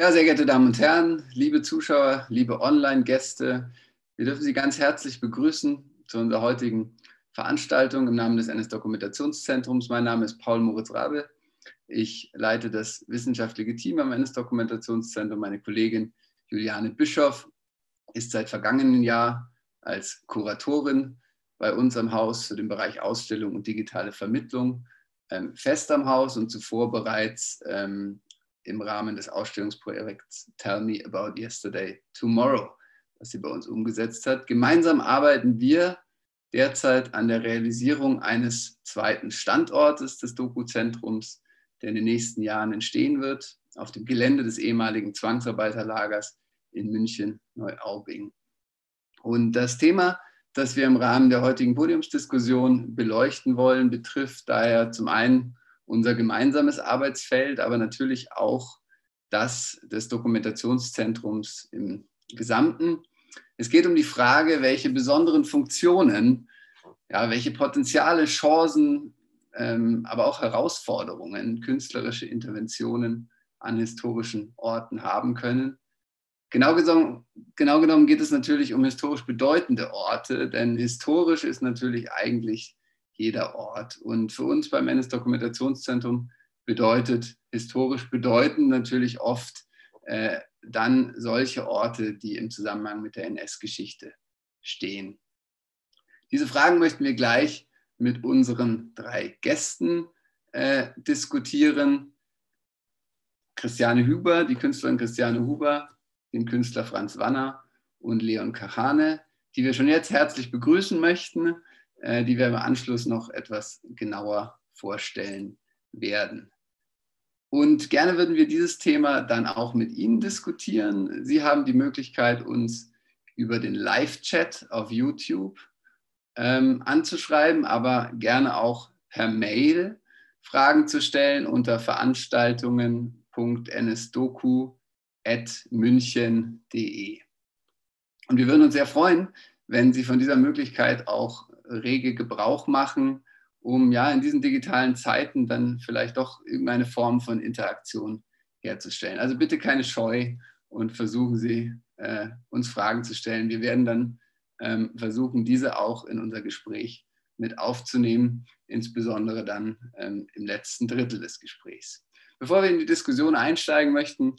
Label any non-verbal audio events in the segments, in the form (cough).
Ja, sehr geehrte Damen und Herren, liebe Zuschauer, liebe Online-Gäste, wir dürfen Sie ganz herzlich begrüßen zu unserer heutigen Veranstaltung im Namen des NS-Dokumentationszentrums. Mein Name ist Paul Moritz Rabe. Ich leite das wissenschaftliche Team am NS-Dokumentationszentrum. Meine Kollegin Juliane Bischoff ist seit vergangenen Jahr als Kuratorin bei uns am Haus für den Bereich Ausstellung und digitale Vermittlung ähm, fest am Haus und zuvor bereits ähm, im Rahmen des Ausstellungsprojekts Tell Me About Yesterday Tomorrow, das sie bei uns umgesetzt hat. Gemeinsam arbeiten wir derzeit an der Realisierung eines zweiten Standortes des Doku-Zentrums, der in den nächsten Jahren entstehen wird, auf dem Gelände des ehemaligen Zwangsarbeiterlagers in München-Neuaubing. Und das Thema, das wir im Rahmen der heutigen Podiumsdiskussion beleuchten wollen, betrifft daher zum einen unser gemeinsames Arbeitsfeld, aber natürlich auch das des Dokumentationszentrums im Gesamten. Es geht um die Frage, welche besonderen Funktionen, ja, welche Potenziale, Chancen, ähm, aber auch Herausforderungen künstlerische Interventionen an historischen Orten haben können. Genau genau genommen geht es natürlich um historisch bedeutende Orte, denn historisch ist natürlich eigentlich jeder Ort. Und für uns beim NS Dokumentationszentrum bedeutet historisch bedeuten natürlich oft äh, dann solche Orte, die im Zusammenhang mit der NS-Geschichte stehen. Diese Fragen möchten wir gleich mit unseren drei Gästen äh, diskutieren. Christiane Huber, die Künstlerin Christiane Huber, den Künstler Franz Wanner und Leon Kahane, die wir schon jetzt herzlich begrüßen möchten. Äh, die wir im Anschluss noch etwas genauer vorstellen werden. Und gerne würden wir dieses Thema dann auch mit Ihnen diskutieren. Sie haben die Möglichkeit, uns über den Live-Chat auf YouTube ähm, anzuschreiben, aber gerne auch per Mail Fragen zu stellen unter veranstaltungen.nsdoku.münchen.de. Und wir würden uns sehr freuen, wenn Sie von dieser Möglichkeit auch rege Gebrauch machen, um ja in diesen digitalen Zeiten dann vielleicht doch irgendeine Form von Interaktion herzustellen. Also bitte keine Scheu und versuchen Sie, äh, uns Fragen zu stellen. Wir werden dann ähm, versuchen, diese auch in unser Gespräch mit aufzunehmen, insbesondere dann ähm, im letzten Drittel des Gesprächs. Bevor wir in die Diskussion einsteigen möchten,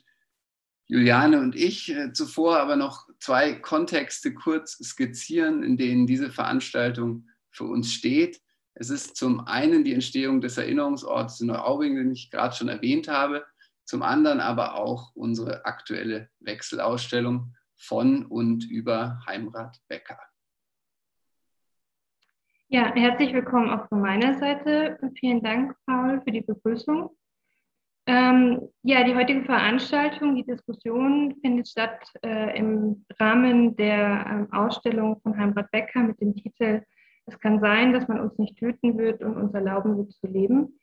Juliane und ich äh, zuvor aber noch zwei Kontexte kurz skizzieren, in denen diese Veranstaltung für uns steht. Es ist zum einen die Entstehung des Erinnerungsorts in Neuaubing, den ich gerade schon erwähnt habe, zum anderen aber auch unsere aktuelle Wechselausstellung von und über Heimrat Becker. Ja, herzlich willkommen auch von meiner Seite. Vielen Dank, Paul, für die Begrüßung. Ähm, ja, die heutige Veranstaltung, die Diskussion findet statt äh, im Rahmen der ähm, Ausstellung von Heimrat Becker mit dem Titel Es kann sein, dass man uns nicht töten wird und uns erlauben wird zu leben.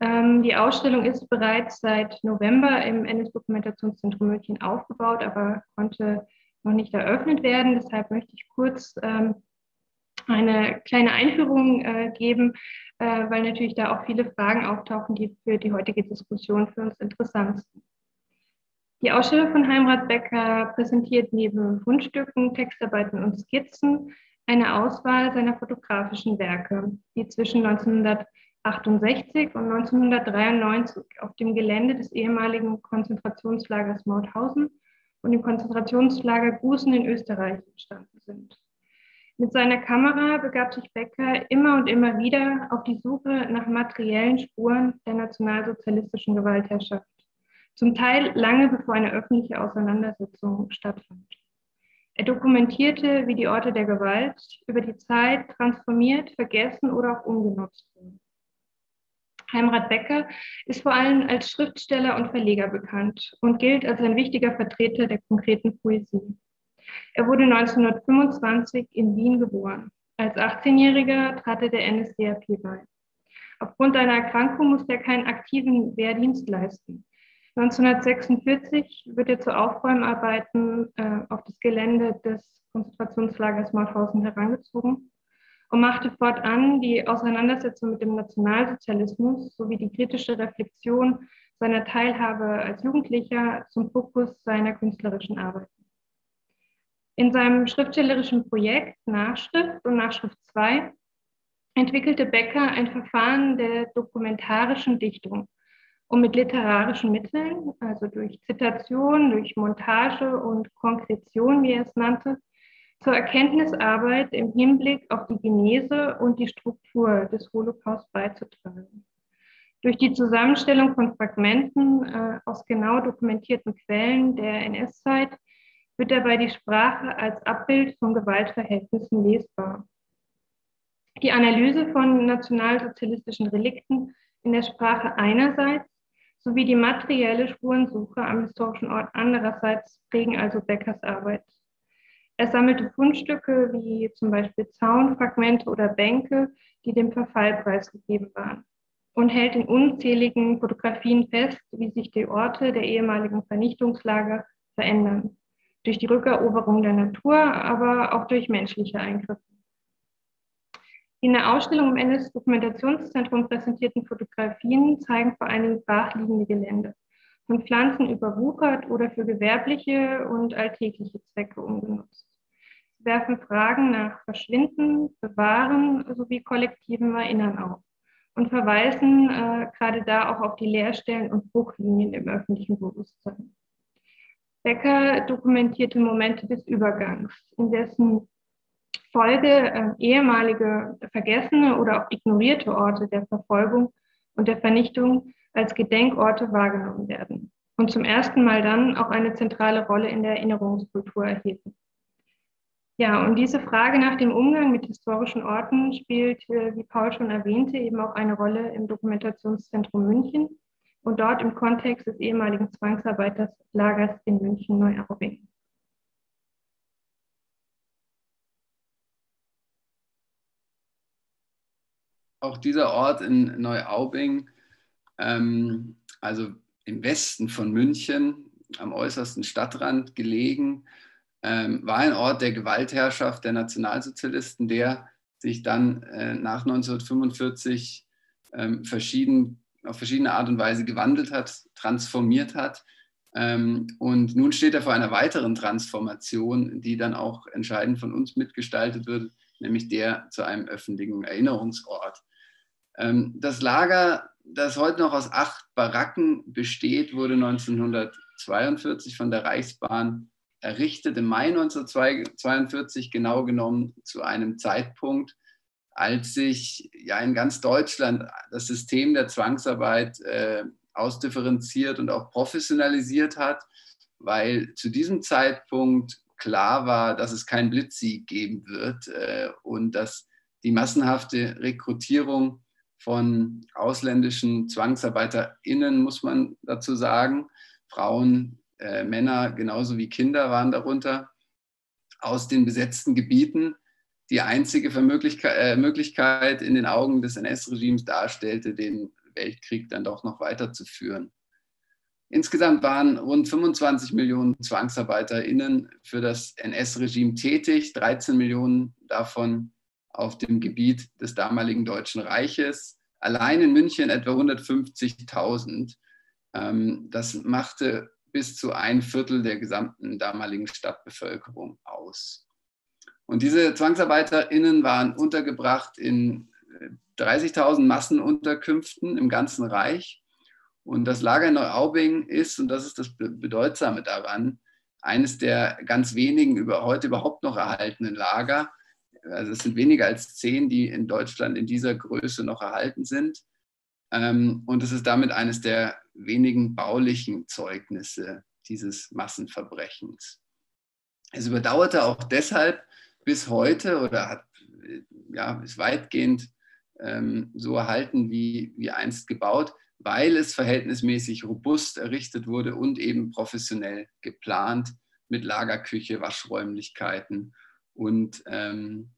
Ähm, die Ausstellung ist bereits seit November im NS-Dokumentationszentrum München aufgebaut, aber konnte noch nicht eröffnet werden. Deshalb möchte ich kurz ähm, eine kleine Einführung äh, geben, äh, weil natürlich da auch viele Fragen auftauchen, die für die heutige Diskussion für uns interessant sind. Die Ausstellung von Heimrat Becker präsentiert neben Fundstücken, Textarbeiten und Skizzen eine Auswahl seiner fotografischen Werke, die zwischen 1968 und 1993 auf dem Gelände des ehemaligen Konzentrationslagers Mauthausen und dem Konzentrationslager Gusen in Österreich entstanden sind. Mit seiner Kamera begab sich Becker immer und immer wieder auf die Suche nach materiellen Spuren der nationalsozialistischen Gewaltherrschaft, zum Teil lange bevor eine öffentliche Auseinandersetzung stattfand. Er dokumentierte, wie die Orte der Gewalt über die Zeit transformiert, vergessen oder auch umgenutzt wurden. Heimrat Becker ist vor allem als Schriftsteller und Verleger bekannt und gilt als ein wichtiger Vertreter der konkreten Poesie. Er wurde 1925 in Wien geboren. Als 18-Jähriger trat er der NSDAP bei. Aufgrund einer Erkrankung musste er keinen aktiven Wehrdienst leisten. 1946 wird er zu Aufräumarbeiten äh, auf das Gelände des Konzentrationslagers Mauthausen herangezogen und machte fortan die Auseinandersetzung mit dem Nationalsozialismus sowie die kritische Reflexion seiner Teilhabe als Jugendlicher zum Fokus seiner künstlerischen Arbeit. In seinem schriftstellerischen Projekt Nachschrift und Nachschrift 2 entwickelte Becker ein Verfahren der dokumentarischen Dichtung, um mit literarischen Mitteln, also durch Zitation, durch Montage und Konkretion, wie er es nannte, zur Erkenntnisarbeit im Hinblick auf die Genese und die Struktur des Holocaust beizutragen. Durch die Zusammenstellung von Fragmenten äh, aus genau dokumentierten Quellen der NS-Zeit wird dabei die Sprache als Abbild von Gewaltverhältnissen lesbar. Die Analyse von nationalsozialistischen Relikten in der Sprache einerseits sowie die materielle Spurensuche am historischen Ort andererseits prägen also Beckers Arbeit. Er sammelte Fundstücke wie zum Beispiel Zaunfragmente oder Bänke, die dem Verfall preisgegeben waren und hält in unzähligen Fotografien fest, wie sich die Orte der ehemaligen Vernichtungslager verändern durch die Rückeroberung der Natur, aber auch durch menschliche Eingriffe. In der Ausstellung im NS-Dokumentationszentrum präsentierten Fotografien zeigen vor allem brachliegende Gelände, von Pflanzen überwuchert oder für gewerbliche und alltägliche Zwecke umgenutzt. Sie werfen Fragen nach Verschwinden, Bewahren sowie kollektivem Erinnern auf und verweisen äh, gerade da auch auf die Leerstellen und Bruchlinien im öffentlichen Bewusstsein. Becker dokumentierte Momente des Übergangs, in dessen Folge äh, ehemalige vergessene oder auch ignorierte Orte der Verfolgung und der Vernichtung als Gedenkorte wahrgenommen werden und zum ersten Mal dann auch eine zentrale Rolle in der Erinnerungskultur erhielten. Ja, und diese Frage nach dem Umgang mit historischen Orten spielt, äh, wie Paul schon erwähnte, eben auch eine Rolle im Dokumentationszentrum München, und dort im Kontext des ehemaligen Zwangsarbeiterlagers in München-Neuaubing. Auch dieser Ort in Neuaubing, ähm, also im Westen von München, am äußersten Stadtrand gelegen, ähm, war ein Ort der Gewaltherrschaft der Nationalsozialisten, der sich dann äh, nach 1945 ähm, verschieden auf verschiedene Art und Weise gewandelt hat, transformiert hat. Ähm, und nun steht er vor einer weiteren Transformation, die dann auch entscheidend von uns mitgestaltet wird, nämlich der zu einem öffentlichen Erinnerungsort. Ähm, das Lager, das heute noch aus acht Baracken besteht, wurde 1942 von der Reichsbahn errichtet, im Mai 1942 genau genommen zu einem Zeitpunkt, als sich ja in ganz Deutschland das System der Zwangsarbeit äh, ausdifferenziert und auch professionalisiert hat, weil zu diesem Zeitpunkt klar war, dass es keinen Blitzsieg geben wird äh, und dass die massenhafte Rekrutierung von ausländischen ZwangsarbeiterInnen, muss man dazu sagen, Frauen, äh, Männer genauso wie Kinder waren darunter, aus den besetzten Gebieten die einzige äh, Möglichkeit in den Augen des NS-Regimes darstellte, den Weltkrieg dann doch noch weiterzuführen. Insgesamt waren rund 25 Millionen ZwangsarbeiterInnen für das NS-Regime tätig, 13 Millionen davon auf dem Gebiet des damaligen Deutschen Reiches. Allein in München etwa 150.000. Ähm, das machte bis zu ein Viertel der gesamten damaligen Stadtbevölkerung aus. Und diese ZwangsarbeiterInnen waren untergebracht in 30.000 äh, Massenunterkünften im ganzen Reich. Und das Lager in Neuaubing ist, und das ist das Bedeutsame daran, eines der ganz wenigen über, heute überhaupt noch erhaltenen Lager. Also es sind weniger als zehn, die in Deutschland in dieser Größe noch erhalten sind. Ähm, und es ist damit eines der wenigen baulichen Zeugnisse dieses Massenverbrechens. Es überdauerte auch deshalb, bis heute oder hat, ja, ist weitgehend ähm, so erhalten wie, wie einst gebaut, weil es verhältnismäßig robust errichtet wurde und eben professionell geplant mit Lagerküche, Waschräumlichkeiten und ähm,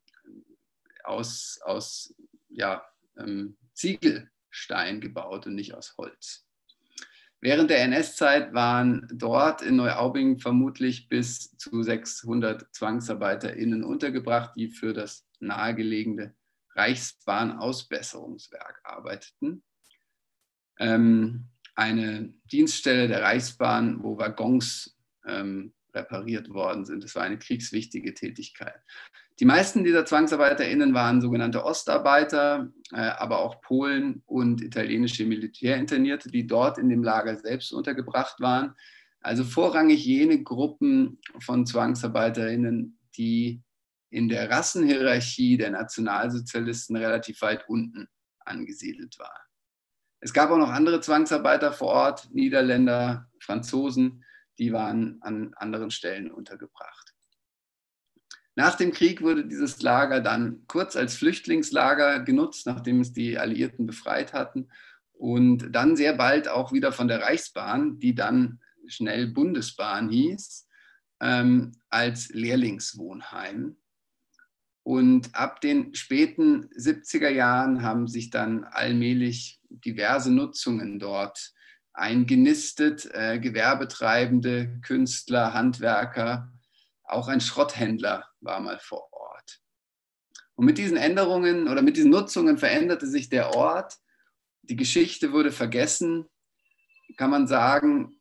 aus, aus ja, ähm, Ziegelstein gebaut und nicht aus Holz. Während der NS-Zeit waren dort in Neuaubing vermutlich bis zu 600 ZwangsarbeiterInnen untergebracht, die für das nahegelegene Reichsbahn-Ausbesserungswerk arbeiteten. Ähm, eine Dienststelle der Reichsbahn, wo Waggons ähm, repariert worden sind. Das war eine kriegswichtige Tätigkeit. Die meisten dieser ZwangsarbeiterInnen waren sogenannte Ostarbeiter, äh, aber auch Polen und italienische Militärinternierte, die dort in dem Lager selbst untergebracht waren. Also vorrangig jene Gruppen von ZwangsarbeiterInnen, die in der Rassenhierarchie der Nationalsozialisten relativ weit unten angesiedelt waren. Es gab auch noch andere Zwangsarbeiter vor Ort, Niederländer, Franzosen, die waren an anderen Stellen untergebracht. Nach dem Krieg wurde dieses Lager dann kurz als Flüchtlingslager genutzt, nachdem es die Alliierten befreit hatten und dann sehr bald auch wieder von der Reichsbahn, die dann schnell Bundesbahn hieß, ähm, als Lehrlingswohnheim. Und ab den späten 70er Jahren haben sich dann allmählich diverse Nutzungen dort eingenistet, äh, Gewerbetreibende, Künstler, Handwerker, auch ein Schrotthändler war mal vor Ort. Und mit diesen Änderungen oder mit diesen Nutzungen veränderte sich der Ort. Die Geschichte wurde vergessen, kann man sagen,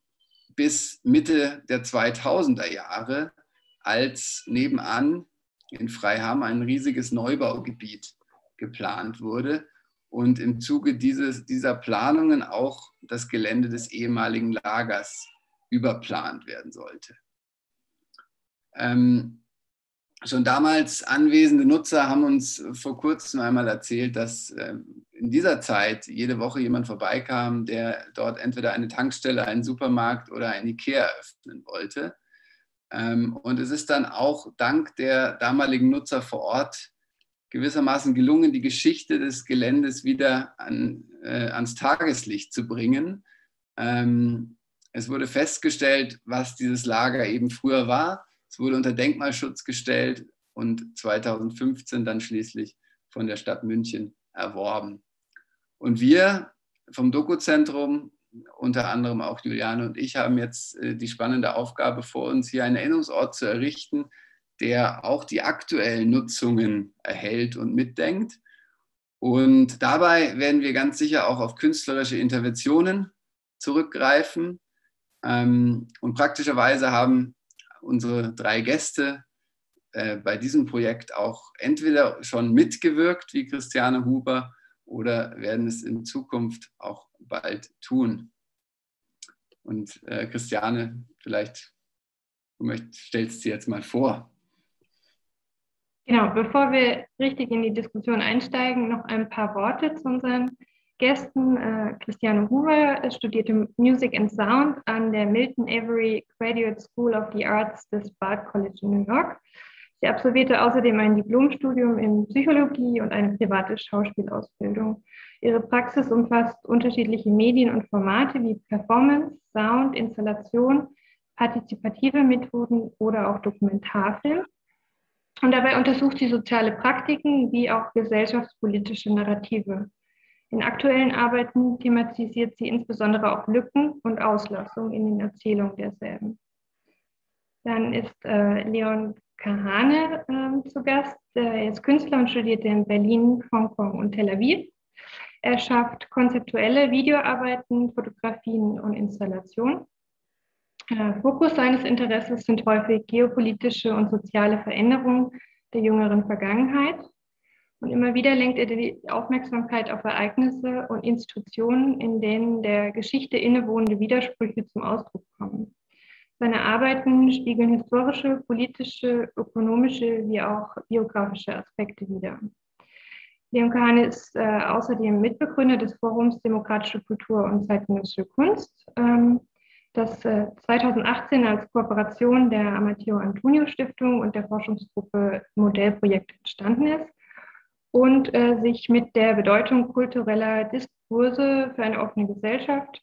bis Mitte der 2000er Jahre, als nebenan in Freiham ein riesiges Neubaugebiet geplant wurde und im Zuge dieses, dieser Planungen auch das Gelände des ehemaligen Lagers überplant werden sollte. Ähm, schon damals anwesende Nutzer haben uns vor kurzem einmal erzählt, dass äh, in dieser Zeit jede Woche jemand vorbeikam, der dort entweder eine Tankstelle, einen Supermarkt oder ein Ikea eröffnen wollte. Ähm, und es ist dann auch dank der damaligen Nutzer vor Ort gewissermaßen gelungen, die Geschichte des Geländes wieder an, äh, ans Tageslicht zu bringen. Ähm, es wurde festgestellt, was dieses Lager eben früher war. Es wurde unter Denkmalschutz gestellt und 2015 dann schließlich von der Stadt München erworben. Und wir vom Dokuzentrum, unter anderem auch Juliane und ich, haben jetzt äh, die spannende Aufgabe vor uns, hier einen Erinnerungsort zu errichten, der auch die aktuellen Nutzungen erhält und mitdenkt. Und dabei werden wir ganz sicher auch auf künstlerische Interventionen zurückgreifen. Ähm, und praktischerweise haben unsere drei Gäste äh, bei diesem Projekt auch entweder schon mitgewirkt, wie Christiane Huber, oder werden es in Zukunft auch bald tun. Und äh, Christiane, vielleicht du möchtest, stellst sie jetzt mal vor. Genau, bevor wir richtig in die Diskussion einsteigen, noch ein paar Worte zu unseren Gästen. Äh, Christiane Huber studierte Music and Sound an der Milton Avery Graduate School of the Arts des Bard College in New York. Sie absolvierte außerdem ein Diplomstudium in Psychologie und eine private Schauspielausbildung. Ihre Praxis umfasst unterschiedliche Medien und Formate wie Performance, Sound, Installation, partizipative Methoden oder auch Dokumentarfilm. Und dabei untersucht sie soziale Praktiken wie auch gesellschaftspolitische Narrative. In aktuellen Arbeiten thematisiert sie insbesondere auch Lücken und Auslassungen in den Erzählungen derselben. Dann ist äh, Leon Kahane äh, zu Gast. Er ist Künstler und studierte in Berlin, Hongkong und Tel Aviv. Er schafft konzeptuelle Videoarbeiten, Fotografien und Installationen. Äh, Fokus seines Interesses sind häufig geopolitische und soziale Veränderungen der jüngeren Vergangenheit. Und immer wieder lenkt er die Aufmerksamkeit auf Ereignisse und Institutionen, in denen der Geschichte innewohnende Widersprüche zum Ausdruck kommen. Seine Arbeiten spiegeln historische, politische, ökonomische wie auch biografische Aspekte wider. Leon Kahane ist äh, außerdem Mitbegründer des Forums Demokratische Kultur und zeitgenössische Kunst. Ähm, das 2018 äh, als Kooperation der Amateo Antonio Stiftung und der Forschungsgruppe Modellprojekt entstanden ist und äh, sich mit der Bedeutung kultureller Diskurse für eine offene Gesellschaft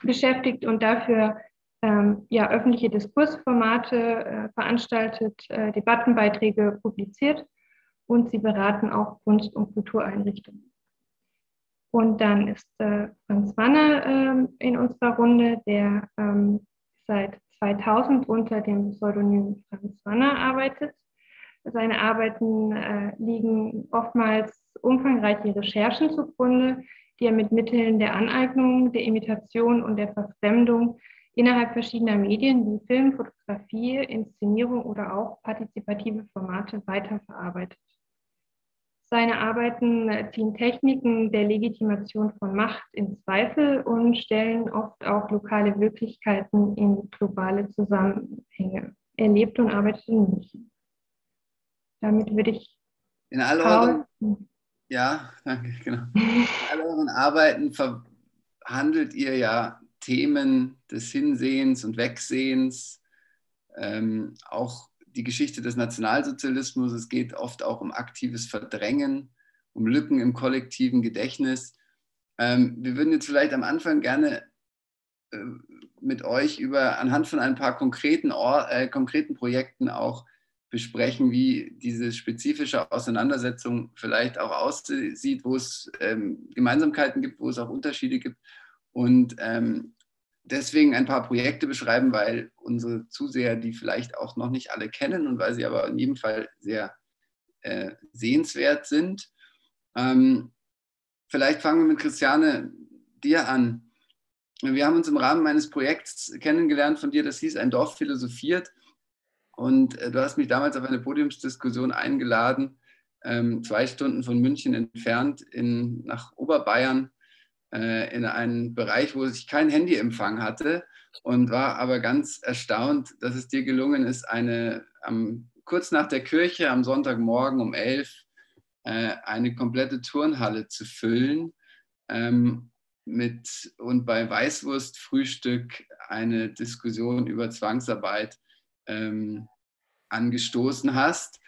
beschäftigt und dafür ähm, ja, öffentliche Diskursformate äh, veranstaltet, äh, Debattenbeiträge publiziert und sie beraten auch Kunst- und Kultureinrichtungen. Und dann ist äh, Franz Wanner äh, in unserer Runde, der ähm, seit 2000 unter dem Pseudonym Franz Wanner arbeitet. Seine Arbeiten äh, liegen oftmals umfangreiche Recherchen zugrunde, die er mit Mitteln der Aneignung, der Imitation und der Verfremdung innerhalb verschiedener Medien wie Film, Fotografie, Inszenierung oder auch partizipative Formate weiterverarbeitet. Seine Arbeiten ziehen Techniken der Legitimation von Macht in Zweifel und stellen oft auch lokale Wirklichkeiten in globale Zusammenhänge. Er lebt und arbeitet in München. Damit würde ich. In all euren, ja, danke, genau. In all euren Arbeiten verhandelt ihr ja Themen des Hinsehens und Wegsehens, ähm, auch die Geschichte des Nationalsozialismus. Es geht oft auch um aktives Verdrängen, um Lücken im kollektiven Gedächtnis. Ähm, wir würden jetzt vielleicht am Anfang gerne äh, mit euch über anhand von ein paar konkreten, Or äh, konkreten Projekten auch besprechen, wie diese spezifische Auseinandersetzung vielleicht auch aussieht, wo es ähm, Gemeinsamkeiten gibt, wo es auch Unterschiede gibt. Und ähm, deswegen ein paar Projekte beschreiben, weil unsere Zuseher die vielleicht auch noch nicht alle kennen und weil sie aber in jedem Fall sehr äh, sehenswert sind. Ähm, vielleicht fangen wir mit Christiane dir an. Wir haben uns im Rahmen meines Projekts kennengelernt von dir, das hieß Ein Dorf philosophiert. Und äh, du hast mich damals auf eine Podiumsdiskussion eingeladen, ähm, zwei Stunden von München entfernt in, nach Oberbayern äh, in einen Bereich, wo ich kein Handyempfang hatte und war aber ganz erstaunt, dass es dir gelungen ist, eine am, kurz nach der Kirche am Sonntagmorgen um elf äh, eine komplette Turnhalle zu füllen ähm, mit und bei Weißwurstfrühstück eine Diskussion über Zwangsarbeit ähm, angestoßen hast,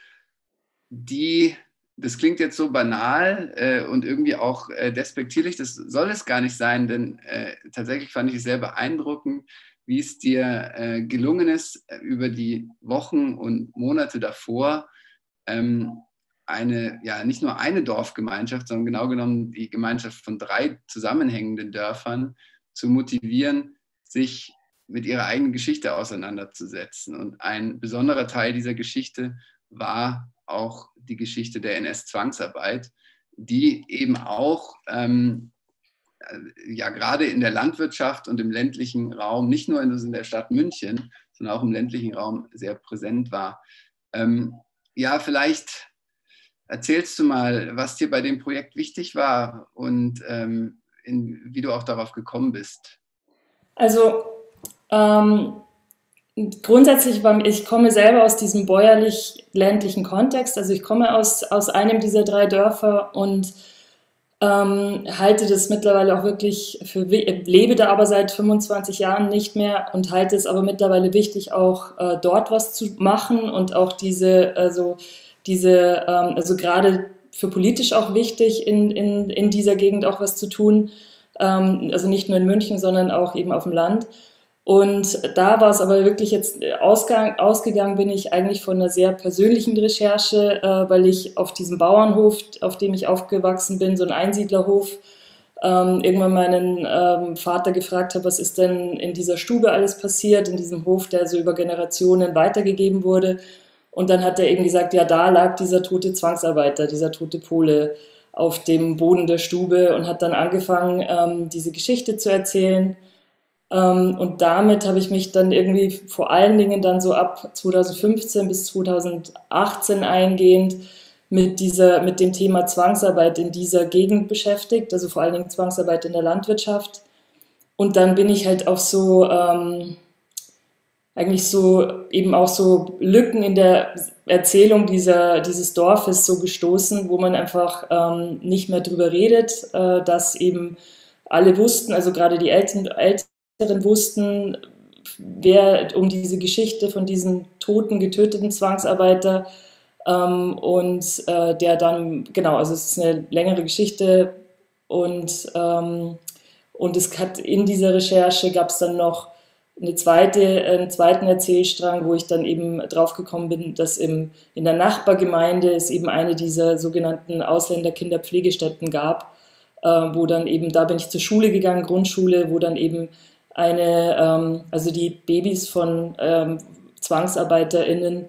die das klingt jetzt so banal äh, und irgendwie auch äh, despektierlich. Das soll es gar nicht sein, denn äh, tatsächlich fand ich es sehr beeindruckend, wie es dir äh, gelungen ist, über die Wochen und Monate davor ähm, eine, ja, nicht nur eine Dorfgemeinschaft, sondern genau genommen die Gemeinschaft von drei zusammenhängenden Dörfern zu motivieren, sich mit ihrer eigenen Geschichte auseinanderzusetzen. Und ein besonderer Teil dieser Geschichte war auch die Geschichte der NS-Zwangsarbeit, die eben auch ähm, äh, ja gerade in der Landwirtschaft und im ländlichen Raum, nicht nur in der Stadt München, sondern auch im ländlichen Raum sehr präsent war. Ähm, ja, vielleicht erzählst du mal, was dir bei dem Projekt wichtig war und ähm, in, wie du auch darauf gekommen bist. Also ähm, Grundsätzlich, ich komme selber aus diesem bäuerlich-ländlichen Kontext. Also ich komme aus, aus einem dieser drei Dörfer und ähm, halte das mittlerweile auch wirklich für, lebe da aber seit 25 Jahren nicht mehr und halte es aber mittlerweile wichtig, auch äh, dort was zu machen und auch diese, also diese, ähm, also gerade für politisch auch wichtig, in, in, in dieser Gegend auch was zu tun. Ähm, also nicht nur in München, sondern auch eben auf dem Land. Und da war es aber wirklich jetzt äh, ausgang, ausgegangen bin ich eigentlich von einer sehr persönlichen Recherche, äh, weil ich auf diesem Bauernhof, auf dem ich aufgewachsen bin, so ein Einsiedlerhof, ähm, irgendwann meinen ähm, Vater gefragt habe, was ist denn in dieser Stube alles passiert, in diesem Hof, der so über Generationen weitergegeben wurde. Und dann hat er eben gesagt, ja, da lag dieser tote Zwangsarbeiter, dieser tote Pole auf dem Boden der Stube und hat dann angefangen, ähm, diese Geschichte zu erzählen und damit habe ich mich dann irgendwie vor allen Dingen dann so ab 2015 bis 2018 eingehend mit dieser, mit dem Thema Zwangsarbeit in dieser Gegend beschäftigt, also vor allen Dingen Zwangsarbeit in der Landwirtschaft. Und dann bin ich halt auf so, ähm, eigentlich so, eben auch so Lücken in der Erzählung dieser, dieses Dorfes so gestoßen, wo man einfach ähm, nicht mehr drüber redet, äh, dass eben alle wussten, also gerade die Eltern, Eltern wussten, wer um diese Geschichte von diesem toten, getöteten Zwangsarbeiter ähm, und äh, der dann, genau, also es ist eine längere Geschichte und, ähm, und es hat in dieser Recherche gab es dann noch eine zweite, einen zweiten Erzählstrang, wo ich dann eben drauf gekommen bin, dass im, in der Nachbargemeinde es eben eine dieser sogenannten Ausländerkinderpflegestätten gab, äh, wo dann eben, da bin ich zur Schule gegangen, Grundschule, wo dann eben eine, ähm, also die Babys von ähm, ZwangsarbeiterInnen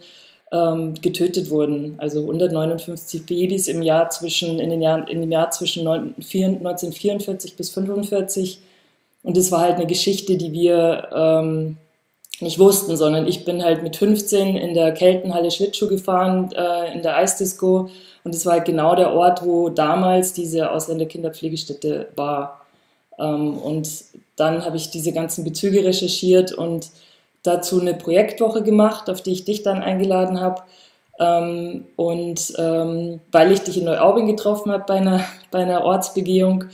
ähm, getötet wurden. Also 159 Babys im Jahr zwischen, in, den Jahren, in dem Jahr zwischen 1944 bis 1945. Und das war halt eine Geschichte, die wir ähm, nicht wussten, sondern ich bin halt mit 15 in der Keltenhalle Schlittschuh gefahren, äh, in der Eisdisco. Und es war halt genau der Ort, wo damals diese Ausländerkinderpflegestätte war. Ähm, und dann habe ich diese ganzen Bezüge recherchiert und dazu eine Projektwoche gemacht, auf die ich dich dann eingeladen habe. Ähm, und ähm, weil ich dich in Neuaubing getroffen habe bei einer, (laughs) bei einer Ortsbegehung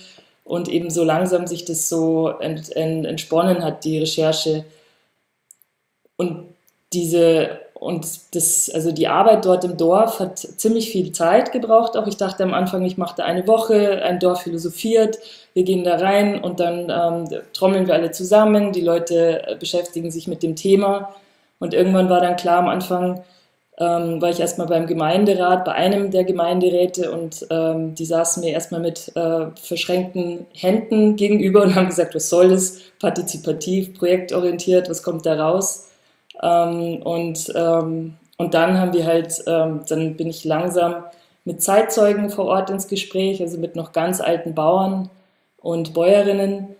und eben so langsam sich das so ent, ent, entsponnen hat, die Recherche. Und diese und das, also die Arbeit dort im Dorf hat ziemlich viel Zeit gebraucht. Auch ich dachte am Anfang, ich mache da eine Woche, ein Dorf philosophiert, wir gehen da rein und dann ähm, trommeln wir alle zusammen, die Leute äh, beschäftigen sich mit dem Thema. Und irgendwann war dann klar am Anfang, ähm, war ich erstmal beim Gemeinderat, bei einem der Gemeinderäte und ähm, die saßen mir erstmal mit äh, verschränkten Händen gegenüber und haben gesagt, was soll das? Partizipativ, projektorientiert, was kommt da raus? Ähm, und, ähm, und dann haben wir halt, ähm, dann bin ich langsam mit Zeitzeugen vor Ort ins Gespräch, also mit noch ganz alten Bauern und Bäuerinnen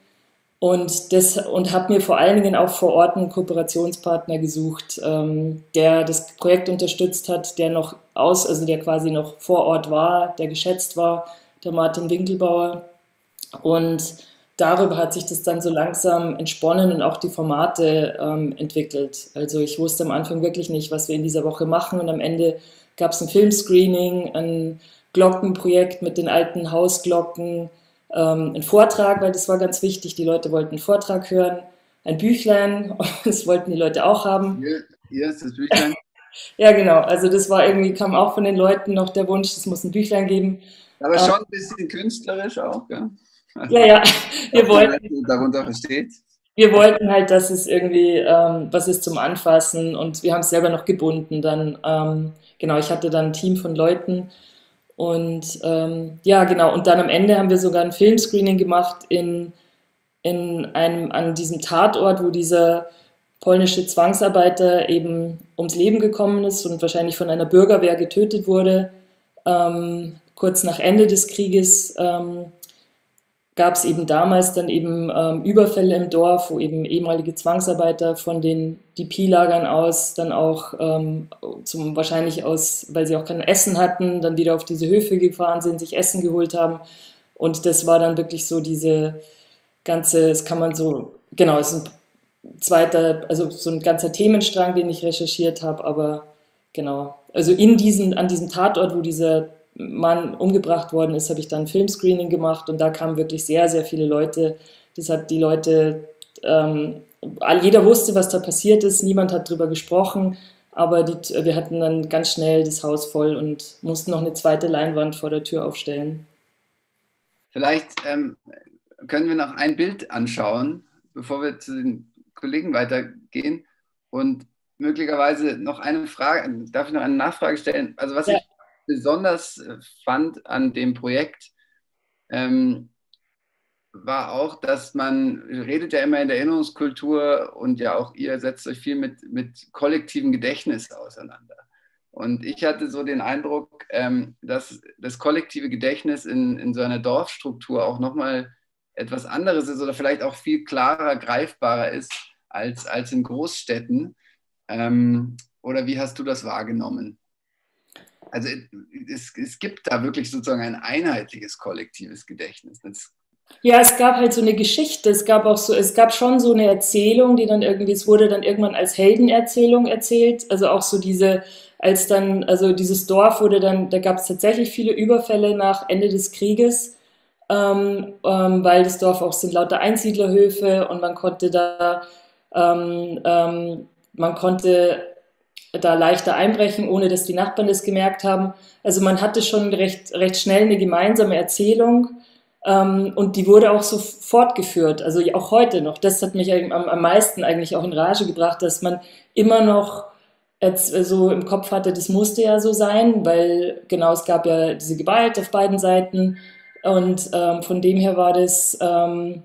und, das, und habe mir vor allen Dingen auch vor Ort einen Kooperationspartner gesucht, ähm, der das Projekt unterstützt hat, der noch aus, also der quasi noch vor Ort war, der geschätzt war, der Martin Winkelbauer. Und darüber hat sich das dann so langsam entsponnen und auch die Formate ähm, entwickelt. Also ich wusste am Anfang wirklich nicht, was wir in dieser Woche machen und am Ende gab es ein Filmscreening, ein Glockenprojekt mit den alten Hausglocken, ähm, ein Vortrag, weil das war ganz wichtig. Die Leute wollten einen Vortrag hören, ein Büchlein, (laughs) das wollten die Leute auch haben. Hier, hier ist das Büchlein. (laughs) ja, genau. Also das war irgendwie, kam auch von den Leuten noch der Wunsch, es muss ein Büchlein geben. Aber schon ein bisschen künstlerisch auch, gell? Ja, ja. (laughs) Wir wollten, darunter versteht. Wir wollten halt, dass es irgendwie ähm, was ist zum Anfassen und wir haben es selber noch gebunden. Dann, ähm, genau, ich hatte dann ein Team von Leuten und ähm, ja, genau. Und dann am Ende haben wir sogar ein Filmscreening gemacht in, in einem, an diesem Tatort, wo dieser polnische Zwangsarbeiter eben ums Leben gekommen ist und wahrscheinlich von einer Bürgerwehr getötet wurde, ähm, kurz nach Ende des Krieges. Ähm, gab es eben damals dann eben ähm, Überfälle im Dorf, wo eben ehemalige Zwangsarbeiter von den DP-Lagern aus dann auch ähm, zum wahrscheinlich aus, weil sie auch kein Essen hatten, dann wieder auf diese Höfe gefahren sind, sich Essen geholt haben. Und das war dann wirklich so diese ganze, das kann man so, genau, es ist ein zweiter, also so ein ganzer Themenstrang, den ich recherchiert habe, aber genau, also in diesen, an diesem Tatort, wo dieser Mann umgebracht worden ist, habe ich dann ein Filmscreening gemacht und da kamen wirklich sehr, sehr viele Leute. Das hat die Leute, ähm, jeder wusste, was da passiert ist, niemand hat darüber gesprochen, aber die, wir hatten dann ganz schnell das Haus voll und mussten noch eine zweite Leinwand vor der Tür aufstellen. Vielleicht ähm, können wir noch ein Bild anschauen, bevor wir zu den Kollegen weitergehen und möglicherweise noch eine Frage, darf ich noch eine Nachfrage stellen? Also was ja. ich besonders äh, fand an dem Projekt, ähm, war auch, dass man redet ja immer in der Erinnerungskultur und ja auch ihr setzt euch viel mit, mit kollektivem Gedächtnis auseinander. Und ich hatte so den Eindruck, ähm, dass das kollektive Gedächtnis in, in so einer Dorfstruktur auch nochmal etwas anderes ist oder vielleicht auch viel klarer greifbarer ist als, als in Großstädten. Ähm, oder wie hast du das wahrgenommen? Also es, es gibt da wirklich sozusagen ein einheitliches kollektives Gedächtnis. Das ja, es gab halt so eine Geschichte. Es gab auch so, es gab schon so eine Erzählung, die dann irgendwie, es wurde dann irgendwann als Heldenerzählung erzählt. Also auch so diese, als dann, also dieses Dorf wurde dann, da gab es tatsächlich viele Überfälle nach Ende des Krieges, ähm, ähm, weil das Dorf auch sind lauter Einsiedlerhöfe und man konnte da, ähm, ähm man konnte da leichter einbrechen, ohne dass die Nachbarn das gemerkt haben. Also man hatte schon recht, recht schnell eine gemeinsame Erzählung ähm, und die wurde auch so fortgeführt, also auch heute noch. Das hat mich am, am meisten eigentlich auch in Rage gebracht, dass man immer noch so im Kopf hatte, das musste ja so sein, weil genau es gab ja diese Gewalt auf beiden Seiten und ähm, von dem her war das, ähm,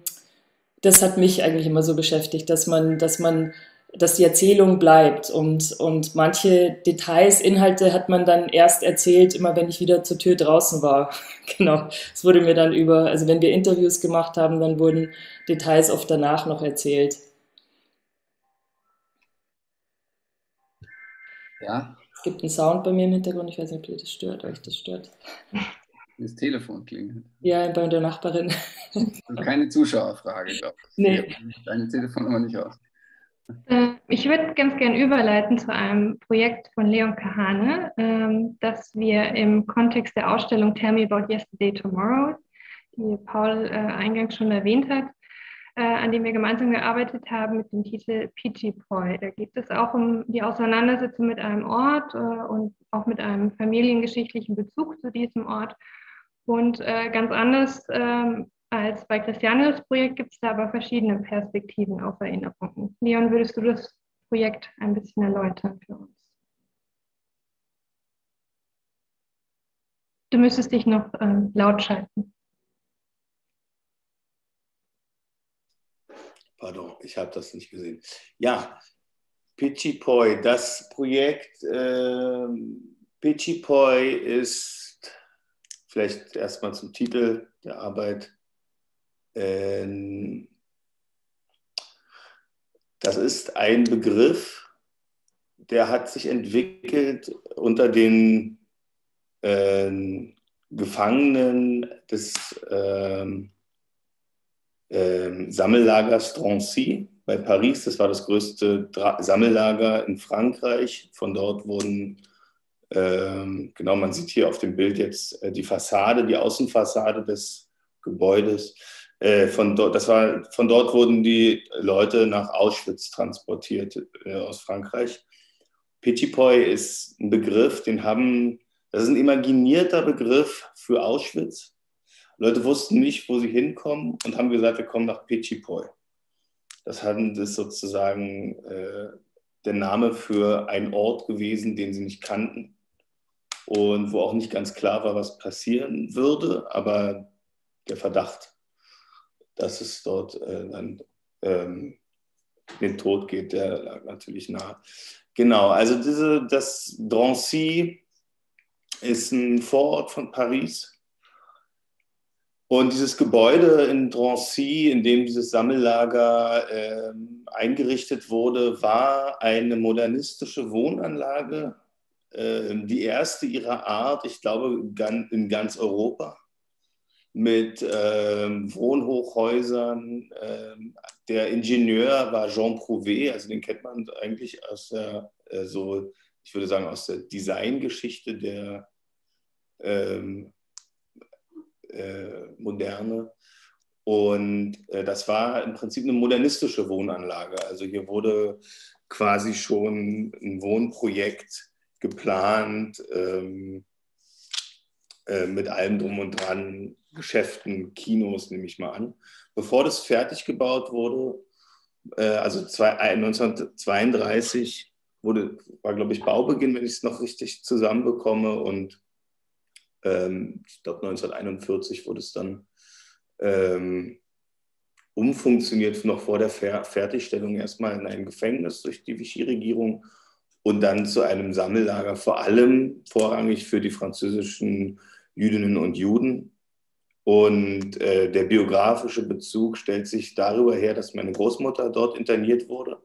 das hat mich eigentlich immer so beschäftigt, dass man, dass man dass die Erzählung bleibt und, und manche Details, Inhalte hat man dann erst erzählt, immer wenn ich wieder zur Tür draußen war. (laughs) genau. Es wurde mir dann über, also wenn wir Interviews gemacht haben, dann wurden Details oft danach noch erzählt. Ja. Es gibt einen Sound bei mir im Hintergrund, ich weiß nicht, ob ihr das stört, euch das stört. (laughs) Das Telefon klingelt. Ja, bei der Nachbarin. Keine Zuschauerfrage, glaube ich. Nee. Deine Telefonnummer nicht aus. Äh, ich würde ganz gerne überleiten zu einem Projekt von Leon Kahane, ähm, das wir im Kontext der Ausstellung Tell Me About Yesterday Tomorrow, die Paul äh, eingangs schon erwähnt hat, äh, an dem wir gemeinsam gearbeitet haben mit dem Titel Pichipoi. Da geht es auch um die Auseinandersetzung mit einem Ort und auch mit einem familiengeschichtlichen Bezug zu diesem Ort. Und ganz anders ähm, als bei Christianes Projekt gibt es da aber verschiedene Perspektiven auf Erinnerungen. Leon, würdest du das Projekt ein bisschen erläutern für uns? Du müsstest dich noch ähm, laut schalten. Pardon, ich habe das nicht gesehen. Ja, Pichipoi, das Projekt äh, Pichipoi ist vielleicht erstmal zum Titel der Arbeit ähm, das ist ein Begriff, der hat sich entwickelt unter den äh, Gefangenen des äh, äh, Sammellagers Drancy bei Paris. Das war das größte Sammellager in Frankreich. Von dort wurden, ähm, genau, man sieht hier auf dem Bild jetzt äh, die Fassade, die Außenfassade des Gebäudes äh, von dort, das war, von dort wurden die Leute nach Auschwitz transportiert äh, aus Frankreich. Pichipoi ist ein Begriff, den haben, das ist ein imaginierter Begriff für Auschwitz. Leute wussten nicht, wo sie hinkommen und haben gesagt, wir kommen nach Pichipoi. Das hatten das sozusagen äh, der Name für einen Ort gewesen, den sie nicht kannten und wo auch nicht ganz klar war, was passieren würde, aber der Verdacht dass es dort äh, dann ähm, den Tod geht, der lag natürlich nahe. Genau, also diese, das Drancy ist ein Vorort von Paris. Und dieses Gebäude in Drancy, in dem dieses Sammellager äh, eingerichtet wurde, war eine modernistische Wohnanlage, äh, die erste ihrer Art, ich glaube, in ganz Europa mit ähm, Wohnhochhäusern. Ähm, der Ingenieur war Jean Prouvé, also den kennt man eigentlich aus der, äh, so, ich würde sagen, aus der Designgeschichte der ähm, äh, Moderne. Und äh, das war im Prinzip eine modernistische Wohnanlage. Also hier wurde quasi schon ein Wohnprojekt geplant ähm, äh, mit allem drum und dran, Geschäften, Kinos, nehme ich mal an. Bevor das fertig gebaut wurde, äh, also zwei, 1932 wurde, war, glaube ich, Baubeginn, wenn ich es noch richtig zusammenbekomme. Und ähm, ich glaube, 1941 wurde es dann ähm, umfunktioniert, noch vor der Fer Fertigstellung erstmal in ein Gefängnis durch die Vichy-Regierung und dann zu einem Sammellager, vor allem vorrangig für die französischen Jüdinnen und Juden. Und äh, der biografische Bezug stellt sich darüber her, dass meine Großmutter dort interniert wurde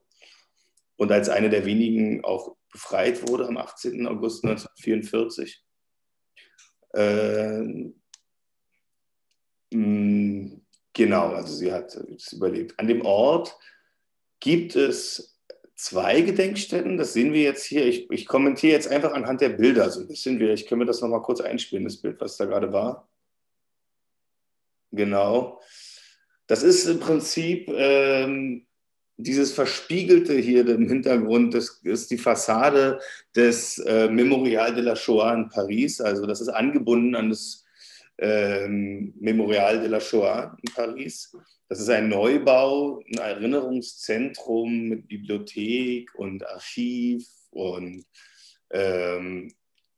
und als eine der wenigen auch befreit wurde am 18. August 1944. Äh, mh, genau, also sie hat es überlebt. An dem Ort gibt es zwei Gedenkstätten, das sehen wir jetzt hier. Ich, ich kommentiere jetzt einfach anhand der Bilder so ein bisschen. Vielleicht können wir das nochmal kurz einspielen, das Bild, was da gerade war. Genau. Das ist im Prinzip ähm, dieses Verspiegelte hier im Hintergrund, das ist die Fassade des äh, Memorial de la Shoah in Paris. Also das ist angebunden an das ähm, Memorial de la Shoah in Paris. Das ist ein Neubau, ein Erinnerungszentrum mit Bibliothek und Archiv und ähm,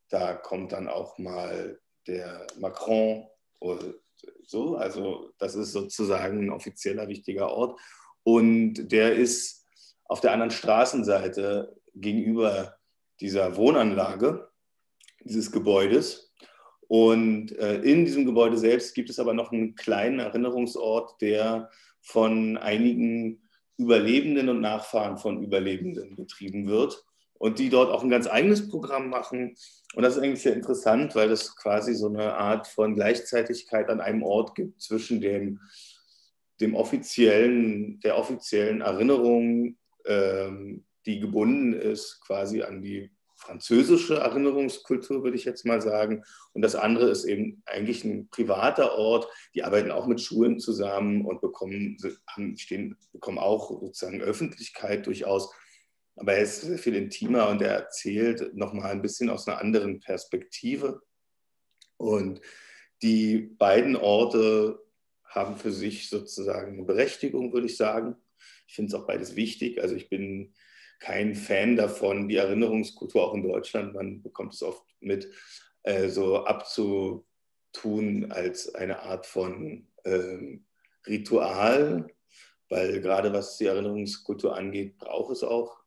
da kommt dann auch mal der Macron so, also das ist sozusagen ein offizieller wichtiger Ort. Und der ist auf der anderen Straßenseite gegenüber dieser Wohnanlage, dieses Gebäudes. Und äh, in diesem Gebäude selbst gibt es aber noch einen kleinen Erinnerungsort, der von einigen Überlebenden und Nachfahren von Überlebenden betrieben wird und die dort auch ein ganz eigenes Programm machen. Und das ist eigentlich sehr interessant, weil es quasi so eine Art von Gleichzeitigkeit an einem Ort gibt zwischen dem, dem offiziellen, der offiziellen Erinnerung, ähm, die gebunden ist quasi an die französische Erinnerungskultur, würde ich jetzt mal sagen. Und das andere ist eben eigentlich ein privater Ort. Die arbeiten auch mit Schulen zusammen und bekommen, haben, stehen, bekommen auch sozusagen Öffentlichkeit durchaus. Aber er ist viel intimer und er erzählt nochmal ein bisschen aus einer anderen Perspektive. Und die beiden Orte haben für sich sozusagen eine Berechtigung, würde ich sagen. Ich finde es auch beides wichtig. Also ich bin kein Fan davon, die Erinnerungskultur auch in Deutschland, man bekommt es oft mit, äh, so abzutun als eine Art von ähm, Ritual, weil gerade was die Erinnerungskultur angeht, braucht es auch,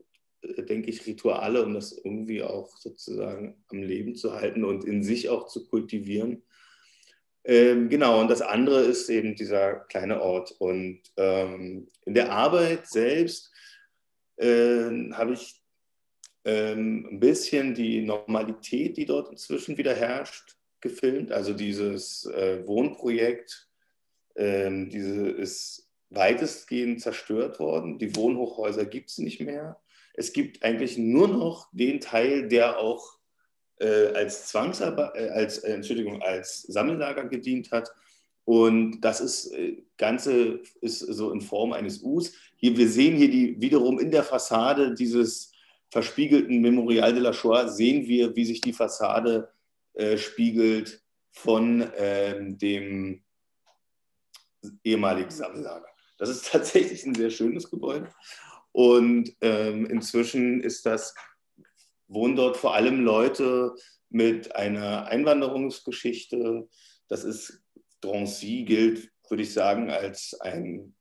denke ich, Rituale, um das irgendwie auch sozusagen am Leben zu halten und in sich auch zu kultivieren. Ähm, genau, und das andere ist eben dieser kleine Ort. Und ähm, in der Arbeit selbst äh, habe ich ähm, ein bisschen die Normalität, die dort inzwischen wieder herrscht, gefilmt. Also dieses äh, Wohnprojekt, ähm, diese ist weitestgehend zerstört worden. Die Wohnhochhäuser gibt es nicht mehr. Es gibt eigentlich nur noch den Teil, der auch äh, als Zwangsarbeit, äh, als, äh, Entschuldigung, als Sammellager gedient hat. Und das ist, äh, Ganze ist so in Form eines Us. Hier, wir sehen hier die, wiederum in der Fassade dieses verspiegelten Memorial de la Shoah, sehen wir, wie sich die Fassade äh, spiegelt von ähm, dem ehemaligen Sammellager. Das ist (laughs) tatsächlich ein sehr schönes Gebäude. Und ähm, inzwischen ist das, wohnen dort vor allem Leute mit einer Einwanderungsgeschichte. Das ist Drancy gilt, würde ich sagen, als ein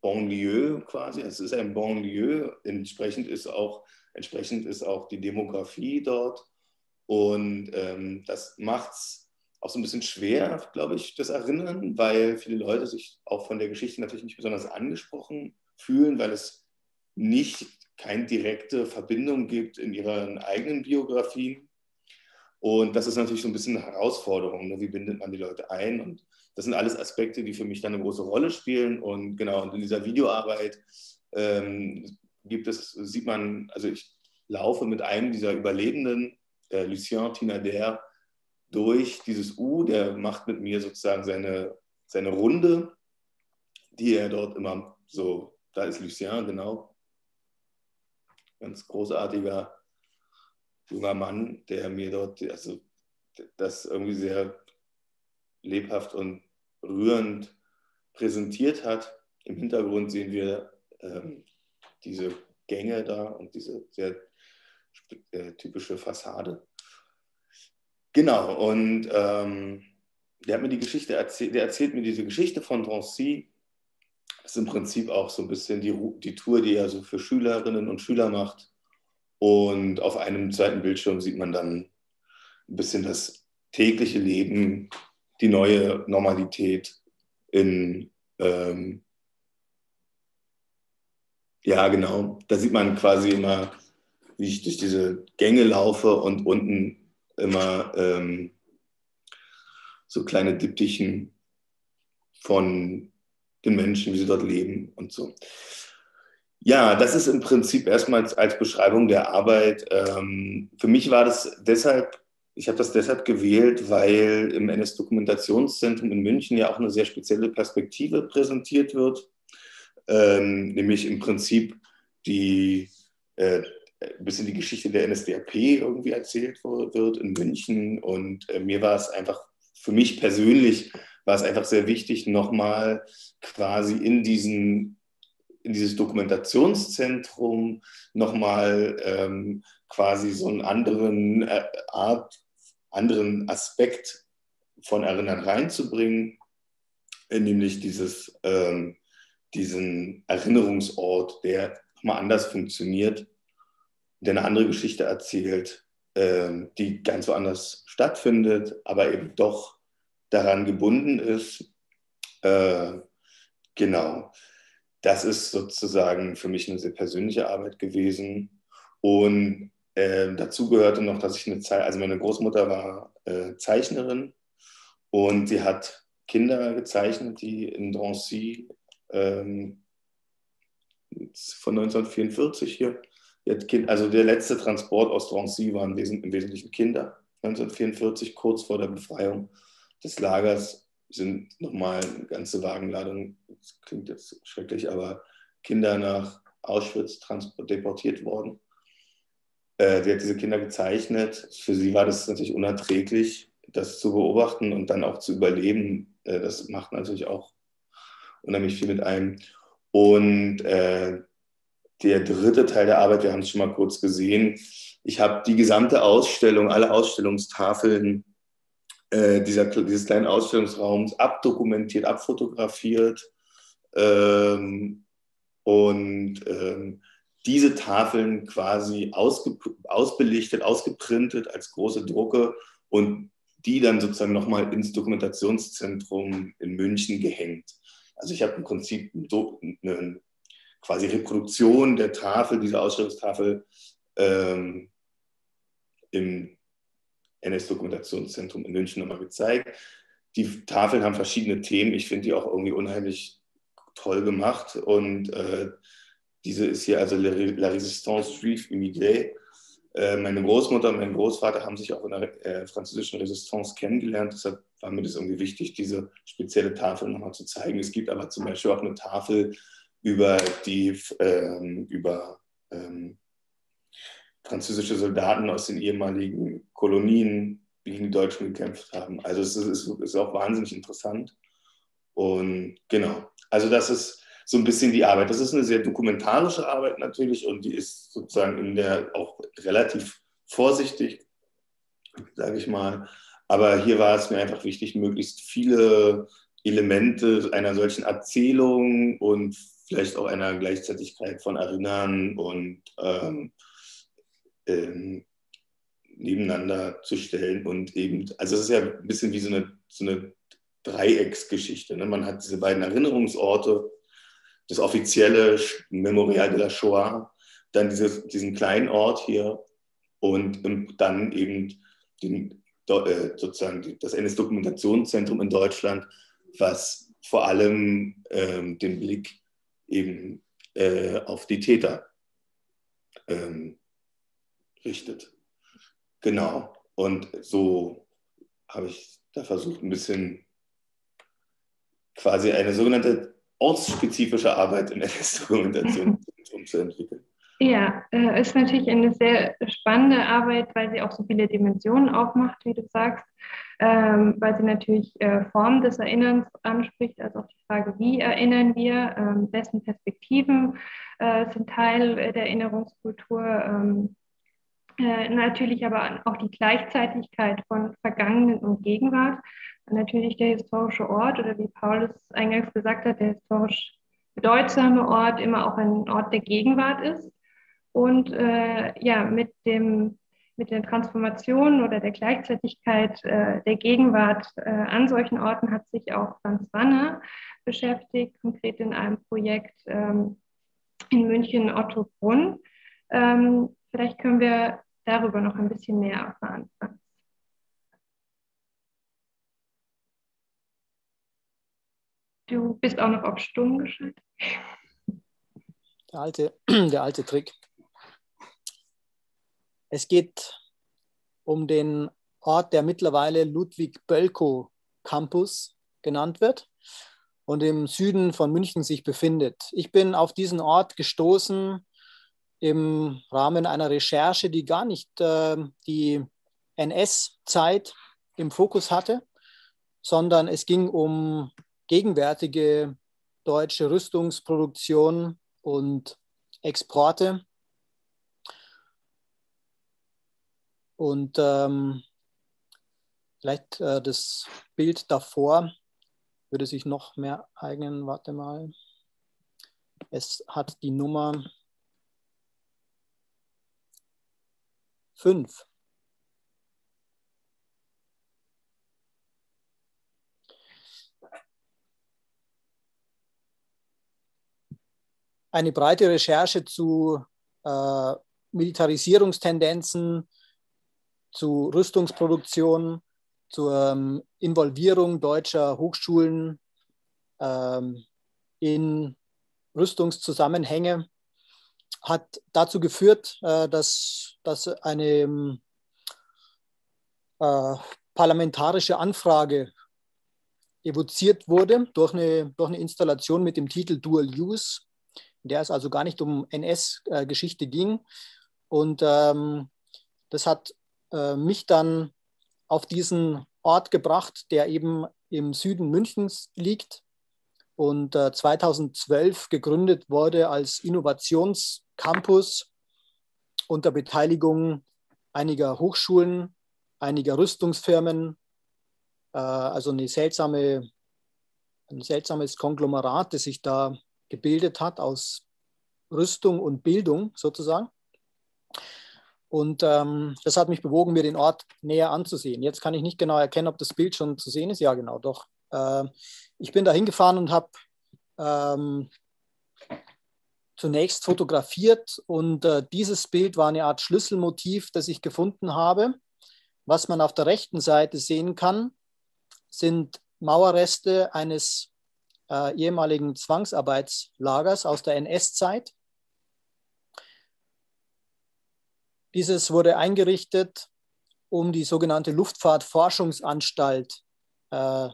Bonlieu quasi. Es ist ein Bonlieu. Entsprechend ist auch, entsprechend ist auch die Demografie dort. Und ähm, das macht es auch so ein bisschen schwer, glaube ich, das Erinnern, weil viele Leute sich auch von der Geschichte natürlich nicht besonders angesprochen fühlen, weil es nicht keine direkte Verbindung gibt in ihren eigenen Biografien. Und das ist natürlich so ein bisschen eine Herausforderung. Ne? Wie bindet man die Leute ein? Und das sind alles Aspekte, die für mich dann eine große Rolle spielen. Und genau, und in dieser Videoarbeit ähm, gibt es, sieht man, also ich laufe mit einem dieser Überlebenden, äh, Lucien Tinader, durch dieses U, der macht mit mir sozusagen seine, seine Runde, die er dort immer so, da ist Lucien, genau, ganz großartiger junger Mann, der mir dort, also das irgendwie sehr lebhaft und rührend präsentiert hat. Im Hintergrund sehen wir ähm, diese Gänge da und diese sehr äh, typische Fassade. Genau, und ähm, der hat mir die Geschichte erzählt, der erzählt mir diese Geschichte von Drancy. Ist im Prinzip auch so ein bisschen die, die Tour, die er so für Schülerinnen und Schüler macht. Und auf einem zweiten Bildschirm sieht man dann ein bisschen das tägliche Leben, die neue Normalität in, ähm, ja genau, da sieht man quasi immer, wie ich durch diese Gänge laufe und unten immer ähm, so kleine Diptychen von den Menschen, wie sie dort leben und so. Ja, das ist im Prinzip erstmal als Beschreibung der Arbeit. Ähm, für mich war das deshalb, ich habe das deshalb gewählt, weil im NS-Dokumentationszentrum in München ja auch eine sehr spezielle Perspektive präsentiert wird, ähm, nämlich im Prinzip die äh, ein bisschen die Geschichte der NSDAP irgendwie erzählt wird in München. Und äh, mir war es einfach, für mich persönlich war es einfach sehr wichtig, nochmal quasi in diesen in dieses Dokumentationszentrum nochmal ähm, quasi so einen anderen äh, Art, anderen Aspekt von Erinnern reinzubringen, nämlich dieses, ähm, diesen Erinnerungsort, der nochmal anders funktioniert, der eine andere Geschichte erzählt, äh, die ganz woanders stattfindet, aber eben doch daran gebunden ist. Äh, genau, das ist sozusagen für mich eine sehr persönliche Arbeit gewesen. Und äh, dazu gehörte noch, dass ich eine Zeit, also meine Großmutter war äh, Zeichnerin und sie hat Kinder gezeichnet, die in Drancy ähm, von 1944 hier. Also der letzte Transport aus Drancy waren im Wesentlichen Kinder. 1944, kurz vor der Befreiung des Lagers, sind nochmal eine ganze Wagenladung, das klingt jetzt schrecklich, aber Kinder nach Auschwitz deportiert worden. Äh, sie hat diese Kinder gezeichnet. Für sie war das natürlich unerträglich, das zu beobachten und dann auch zu überleben. Äh, das macht natürlich auch unheimlich viel mit einem. Und äh, der dritte Teil der Arbeit, wir haben es schon mal kurz gesehen, ich habe die gesamte Ausstellung, alle Ausstellungstafeln äh, dieser, dieses kleinen Ausstellungsraums abdokumentiert, abfotografiert ähm, und ähm, diese Tafeln quasi ausge, ausbelichtet, ausgeprintet als große Drucke und die dann sozusagen nochmal ins Dokumentationszentrum in München gehängt. Also ich habe im Prinzip eine quasi Reproduktion der Tafel, dieser Ausstellungstafel ähm, im NS-Dokumentationszentrum in München nochmal gezeigt. Die Tafeln haben verschiedene Themen. Ich finde die auch irgendwie unheimlich toll gemacht. Und äh, diese ist hier also La Résistance juive immigrée. Äh, meine Großmutter und mein Großvater haben sich auch in der äh, französischen Resistance kennengelernt. Deshalb war mir das irgendwie wichtig, diese spezielle Tafel nochmal zu zeigen. Es gibt aber zum Beispiel auch eine Tafel über die ähm, über ähm, französische Soldaten aus den ehemaligen Kolonien gegen die Deutschen gekämpft haben. Also es ist, ist auch wahnsinnig interessant. Und genau, also das ist so ein bisschen die Arbeit. Das ist eine sehr dokumentarische Arbeit natürlich und die ist sozusagen in der auch relativ vorsichtig, sage ich mal. Aber hier war es mir einfach wichtig, möglichst viele Elemente einer solchen Erzählung und vielleicht auch einer Gleichzeitigkeit von Erinnern und ähm, ähm, nebeneinander zu stellen und eben, also es ist ja ein bisschen wie so eine, so eine Dreiecksgeschichte. Ne? Man hat diese beiden Erinnerungsorte das offizielle Memorial de la Shoah, dann dieses, diesen kleinen Ort hier und dann eben den, äh, sozusagen das NS-Dokumentationszentrum in Deutschland, was vor allem ähm, den Blick eben äh, auf die Täter ähm, richtet. Genau. Und so habe ich da versucht, ein bisschen quasi eine sogenannte ortsspezifische Arbeit in NS-Dokumentation (laughs) zu entwickeln. Ja, äh, ist natürlich eine sehr spannende Arbeit, weil sie auch so viele Dimensionen aufmacht, wie du sagst, ähm, weil sie natürlich äh, Form des Erinnerns anspricht, also auch die Frage, wie erinnern wir, ähm, dessen Perspektiven äh, sind Teil der Erinnerungskultur. Äh, natürlich aber auch die Gleichzeitigkeit von Vergangenen und Gegenwart natürlich der historische Ort oder wie Paulus eingangs gesagt hat, der historisch bedeutsame Ort immer auch ein Ort der Gegenwart ist. Und äh, ja, mit, dem, mit den Transformationen oder der Gleichzeitigkeit äh, der Gegenwart äh, an solchen Orten hat sich auch Franz Wanner beschäftigt, konkret in einem Projekt ähm, in München Otto Brunn. Ähm, vielleicht können wir darüber noch ein bisschen mehr erfahren. Du bist auch noch auf Stumm geschaltet. Der alte, (clears throat) der alte Trick. Es geht um den Ort, der mittlerweile Ludwig-Bölkow Campus genannt wird und im Süden von München sich befindet. Ich bin auf diesen Ort gestoßen im Rahmen einer Recherche, die gar nicht äh, die NS-Zeit im Fokus hatte, sondern es ging um gegenwärtige deutsche Rüstungsproduktion und Exporte. Und ähm, vielleicht äh, das Bild davor würde sich noch mehr eignen. Warte mal. Es hat die Nummer fünf. Eine breite Recherche zu äh, Militarisierungstendenzen, zu Rüstungsproduktion, zur ähm, Involvierung deutscher Hochschulen ähm, in Rüstungszusammenhänge hat dazu geführt, äh, dass, dass eine ähm, äh, parlamentarische Anfrage evoziert wurde durch eine, durch eine Installation mit dem Titel Dual Use, in der es also gar nicht um NS-Geschichte ging. Und ähm, das hat äh, mich dann auf diesen Ort gebracht, der eben im Süden Münchens liegt und äh, 2012 gegründet wurde als Innovationscampus unter Beteiligung einiger Hochschulen, einiger Rüstungsfirmen, äh, also eine seltsame, ein seltsames Konglomerat, das sich da gebildet hat aus Rüstung und Bildung sozusagen. Und ähm, das hat mich bewogen, mir den Ort näher anzusehen. Jetzt kann ich nicht genau erkennen, ob das Bild schon zu sehen ist. Ja, genau, doch. Äh, ich bin da hingefahren und habe ähm, zunächst fotografiert und äh, dieses Bild war eine Art Schlüsselmotiv, das ich gefunden habe. Was man auf der rechten Seite sehen kann, sind Mauerreste eines äh, ehemaligen Zwangsarbeitslagers aus der NS-Zeit. Dieses wurde eingerichtet, um die sogenannte Luftfahrtforschungsanstalt äh,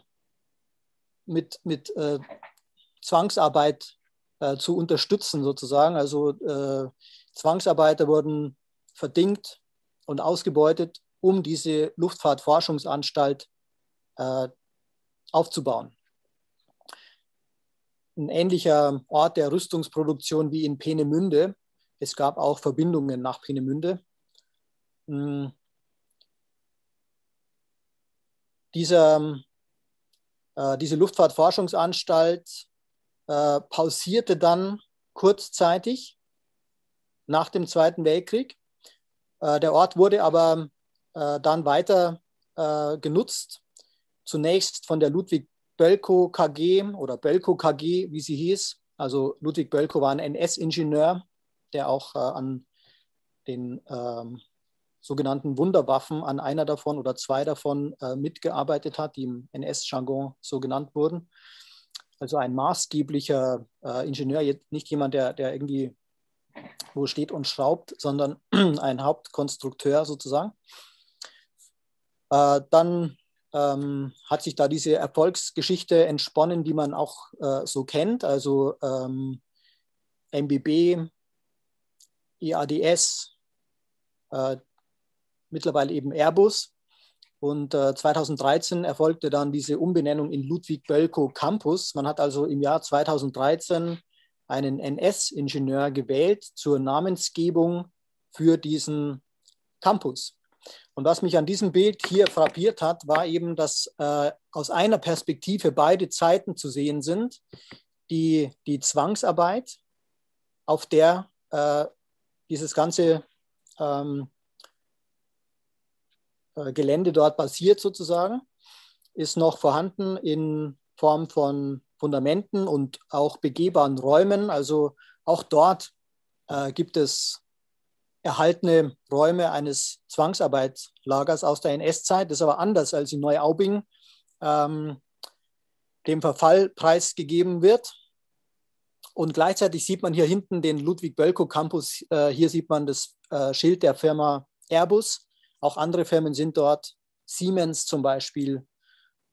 mit, mit äh, Zwangsarbeit äh, zu unterstützen, sozusagen. Also äh, Zwangsarbeiter wurden verdingt und ausgebeutet, um diese Luftfahrtforschungsanstalt äh, aufzubauen. Ein ähnlicher Ort der Rüstungsproduktion wie in Peenemünde es gab auch Verbindungen nach Peenemünde. Hm. Dieser, äh, diese Luftfahrtforschungsanstalt äh, pausierte dann kurzzeitig nach dem Zweiten Weltkrieg. Äh, der Ort wurde aber äh, dann weiter äh, genutzt, zunächst von der Ludwig Bölkow KG oder Bölkow KG, wie sie hieß. Also Ludwig Bölkow war ein NS-Ingenieur, der auch äh, an den ähm, sogenannten Wunderwaffen, an einer davon oder zwei davon mitgearbeitet hat, die im NS-Jargon so genannt wurden. Also ein maßgeblicher äh, Ingenieur, nicht jemand, der, der irgendwie wo steht und schraubt, sondern (clears throat) ein Hauptkonstrukteur sozusagen. Äh, dann ähm, hat sich da diese Erfolgsgeschichte entsponnen, die man auch äh, so kennt. Also ähm, MBB EADS, äh, mittlerweile eben Airbus. Und äh, 2013 erfolgte dann diese Umbenennung in Ludwig-Bölkow Campus. Man hat also im Jahr 2013 einen NS-Ingenieur gewählt zur Namensgebung für diesen Campus. Und was mich an diesem Bild hier frappiert hat, war eben, dass äh, aus einer Perspektive beide Zeiten zu sehen sind. Die, die Zwangsarbeit, auf der äh, dieses ganze ähm, äh, Gelände dort basiert sozusagen, ist noch vorhanden in Form von Fundamenten und auch begehbaren Räumen. Also auch dort äh, gibt es erhaltene Räume eines Zwangsarbeitslagers aus der NS-Zeit. Das ist aber anders als in Neuaubing, ähm, dem Verfall preisgegeben wird. Und gleichzeitig sieht man hier hinten den Ludwig-Bölkow-Campus. Äh, hier sieht man das äh, Schild der Firma Airbus. Auch andere Firmen sind dort, Siemens zum Beispiel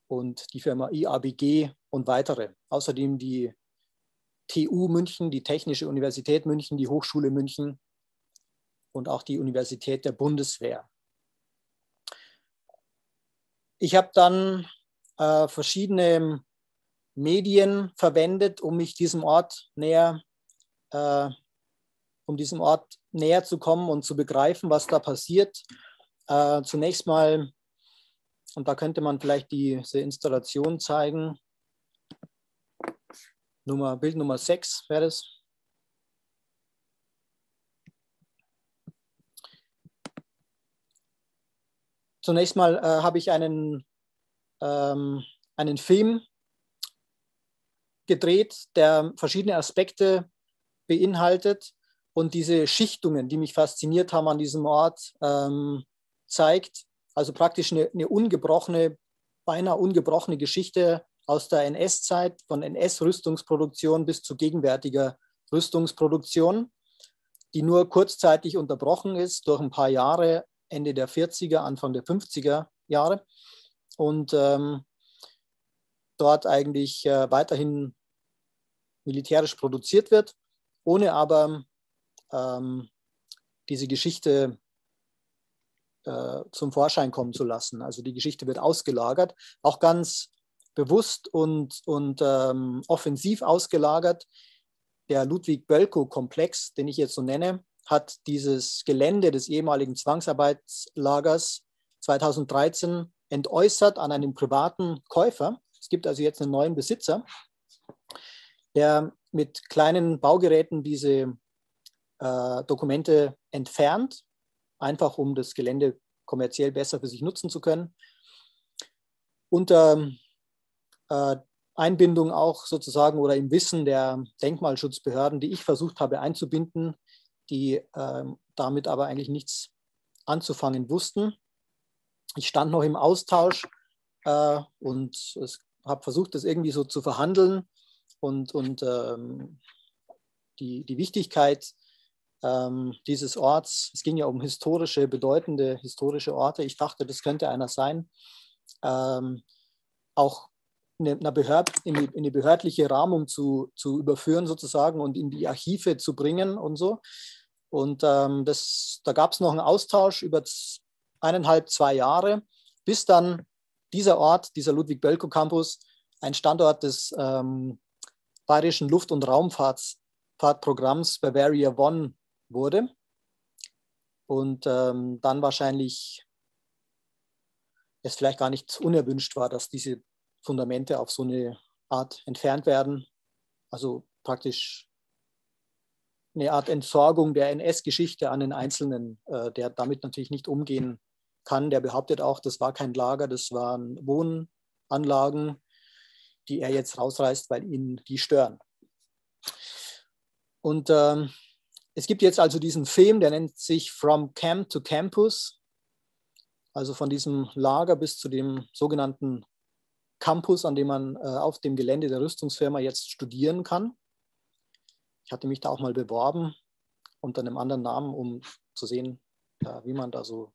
und die Firma IABG und weitere. Außerdem die TU München, die Technische Universität München, die Hochschule München und auch die Universität der Bundeswehr. Ich habe dann äh, verschiedene Medien verwendet, um mich diesem Ort näher, äh, um diesem Ort näher zu kommen und zu begreifen, was da passiert. Äh, zunächst mal, und da könnte man vielleicht diese Installation zeigen. Nummer, Bild Nummer 6 wäre das. zunächst mal äh, habe ich einen, ähm, einen Film gedreht, der verschiedene Aspekte beinhaltet und diese Schichtungen, die mich fasziniert haben an diesem Ort, ähm, zeigt. Also praktisch eine, eine ungebrochene, beinahe ungebrochene Geschichte aus der NS-Zeit, von NS-Rüstungsproduktion bis zu gegenwärtiger Rüstungsproduktion, die nur kurzzeitig unterbrochen ist durch ein paar Jahre, Ende der 40er, Anfang der 50er Jahre. Und ähm, dort eigentlich äh, weiterhin militärisch produziert wird, ohne aber ähm, diese Geschichte äh, zum Vorschein kommen zu lassen. Also die Geschichte wird ausgelagert, auch ganz bewusst und, und ähm, offensiv ausgelagert. Der Ludwig-Bölkow-Komplex, den ich jetzt so nenne, hat dieses Gelände des ehemaligen Zwangsarbeitslagers 2013 entäußert an einen privaten Käufer. Es gibt also jetzt einen neuen Besitzer, der mit kleinen Baugeräten diese äh, Dokumente entfernt, einfach um das Gelände kommerziell besser für sich nutzen zu können. Unter äh, Einbindung auch sozusagen oder im Wissen der Denkmalschutzbehörden, die ich versucht habe einzubinden, die äh, damit aber eigentlich nichts anzufangen wussten. Ich stand noch im Austausch äh, und habe versucht, das irgendwie so zu verhandeln und, und ähm, die, die Wichtigkeit ähm, dieses Orts, es ging ja um historische, bedeutende historische Orte. Ich dachte, das könnte einer sein. Ähm, auch eine, eine Behörd, in, die, in, die, behördliche Rahmung zu, zu überführen sozusagen und in die Archive zu bringen und so. Und ähm, das, da gab es noch einen Austausch über eineinhalb, zwei Jahre, bis dann dieser Ort, dieser Ludwig-Bölkow-Campus, ein Standort des ähm, Bayerischen Luft- und Raumfahrtprogramms Bavaria One wurde. Und ähm, dann wahrscheinlich es vielleicht gar nicht unerwünscht war, dass diese Fundamente auf so eine Art entfernt werden. Also praktisch eine Art Entsorgung der NS-Geschichte an den Einzelnen, äh, der damit natürlich nicht umgehen kann. Der behauptet auch, das war kein Lager, das waren Wohnanlagen, die er jetzt rausreißt, weil ihn die stören. Und ähm, es gibt jetzt also diesen Film, der nennt sich From Camp to Campus, also von diesem Lager bis zu dem sogenannten Campus, an dem man äh, auf dem Gelände der Rüstungsfirma jetzt studieren kann. Ich hatte mich da auch mal beworben unter einem anderen Namen, um zu sehen, äh, wie man da so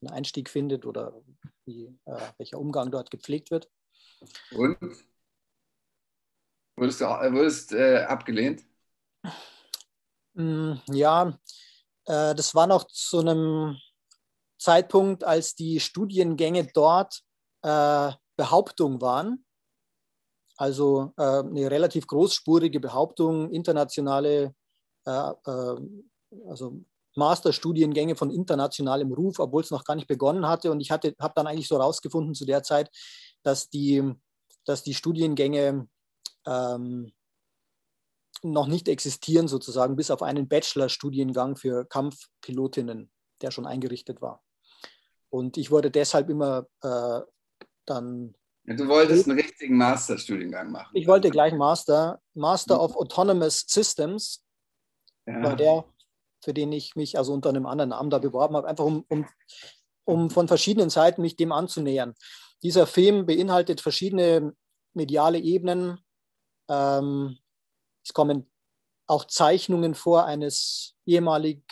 einen Einstieg findet oder wie, äh, welcher Umgang dort gepflegt wird. Und? Wurdest du wurdest, äh, abgelehnt? Mm, ja, äh, das war noch zu einem Zeitpunkt, als die Studiengänge dort äh, Behauptung waren. Also äh, eine relativ großspurige Behauptung, internationale, also Masterstudiengänge von internationalem Ruf, obwohl es noch gar nicht begonnen hatte. Und ich habe dann eigentlich so herausgefunden zu der Zeit, dass die, dass die Studiengänge ähm, noch nicht existieren, sozusagen, bis auf einen Bachelor-Studiengang für Kampfpilotinnen, der schon eingerichtet war. Und ich wurde deshalb immer äh, dann. Ja, du wolltest einen richtigen Masterstudiengang machen. Ich wollte gleich Master, Master of Autonomous Systems, ja. war der, für den ich mich also unter einem anderen Namen da beworben habe, einfach um, um, um von verschiedenen Seiten mich dem anzunähern. Dieser Film beinhaltet verschiedene mediale Ebenen, ähm, es kommen auch Zeichnungen vor eines ehemalig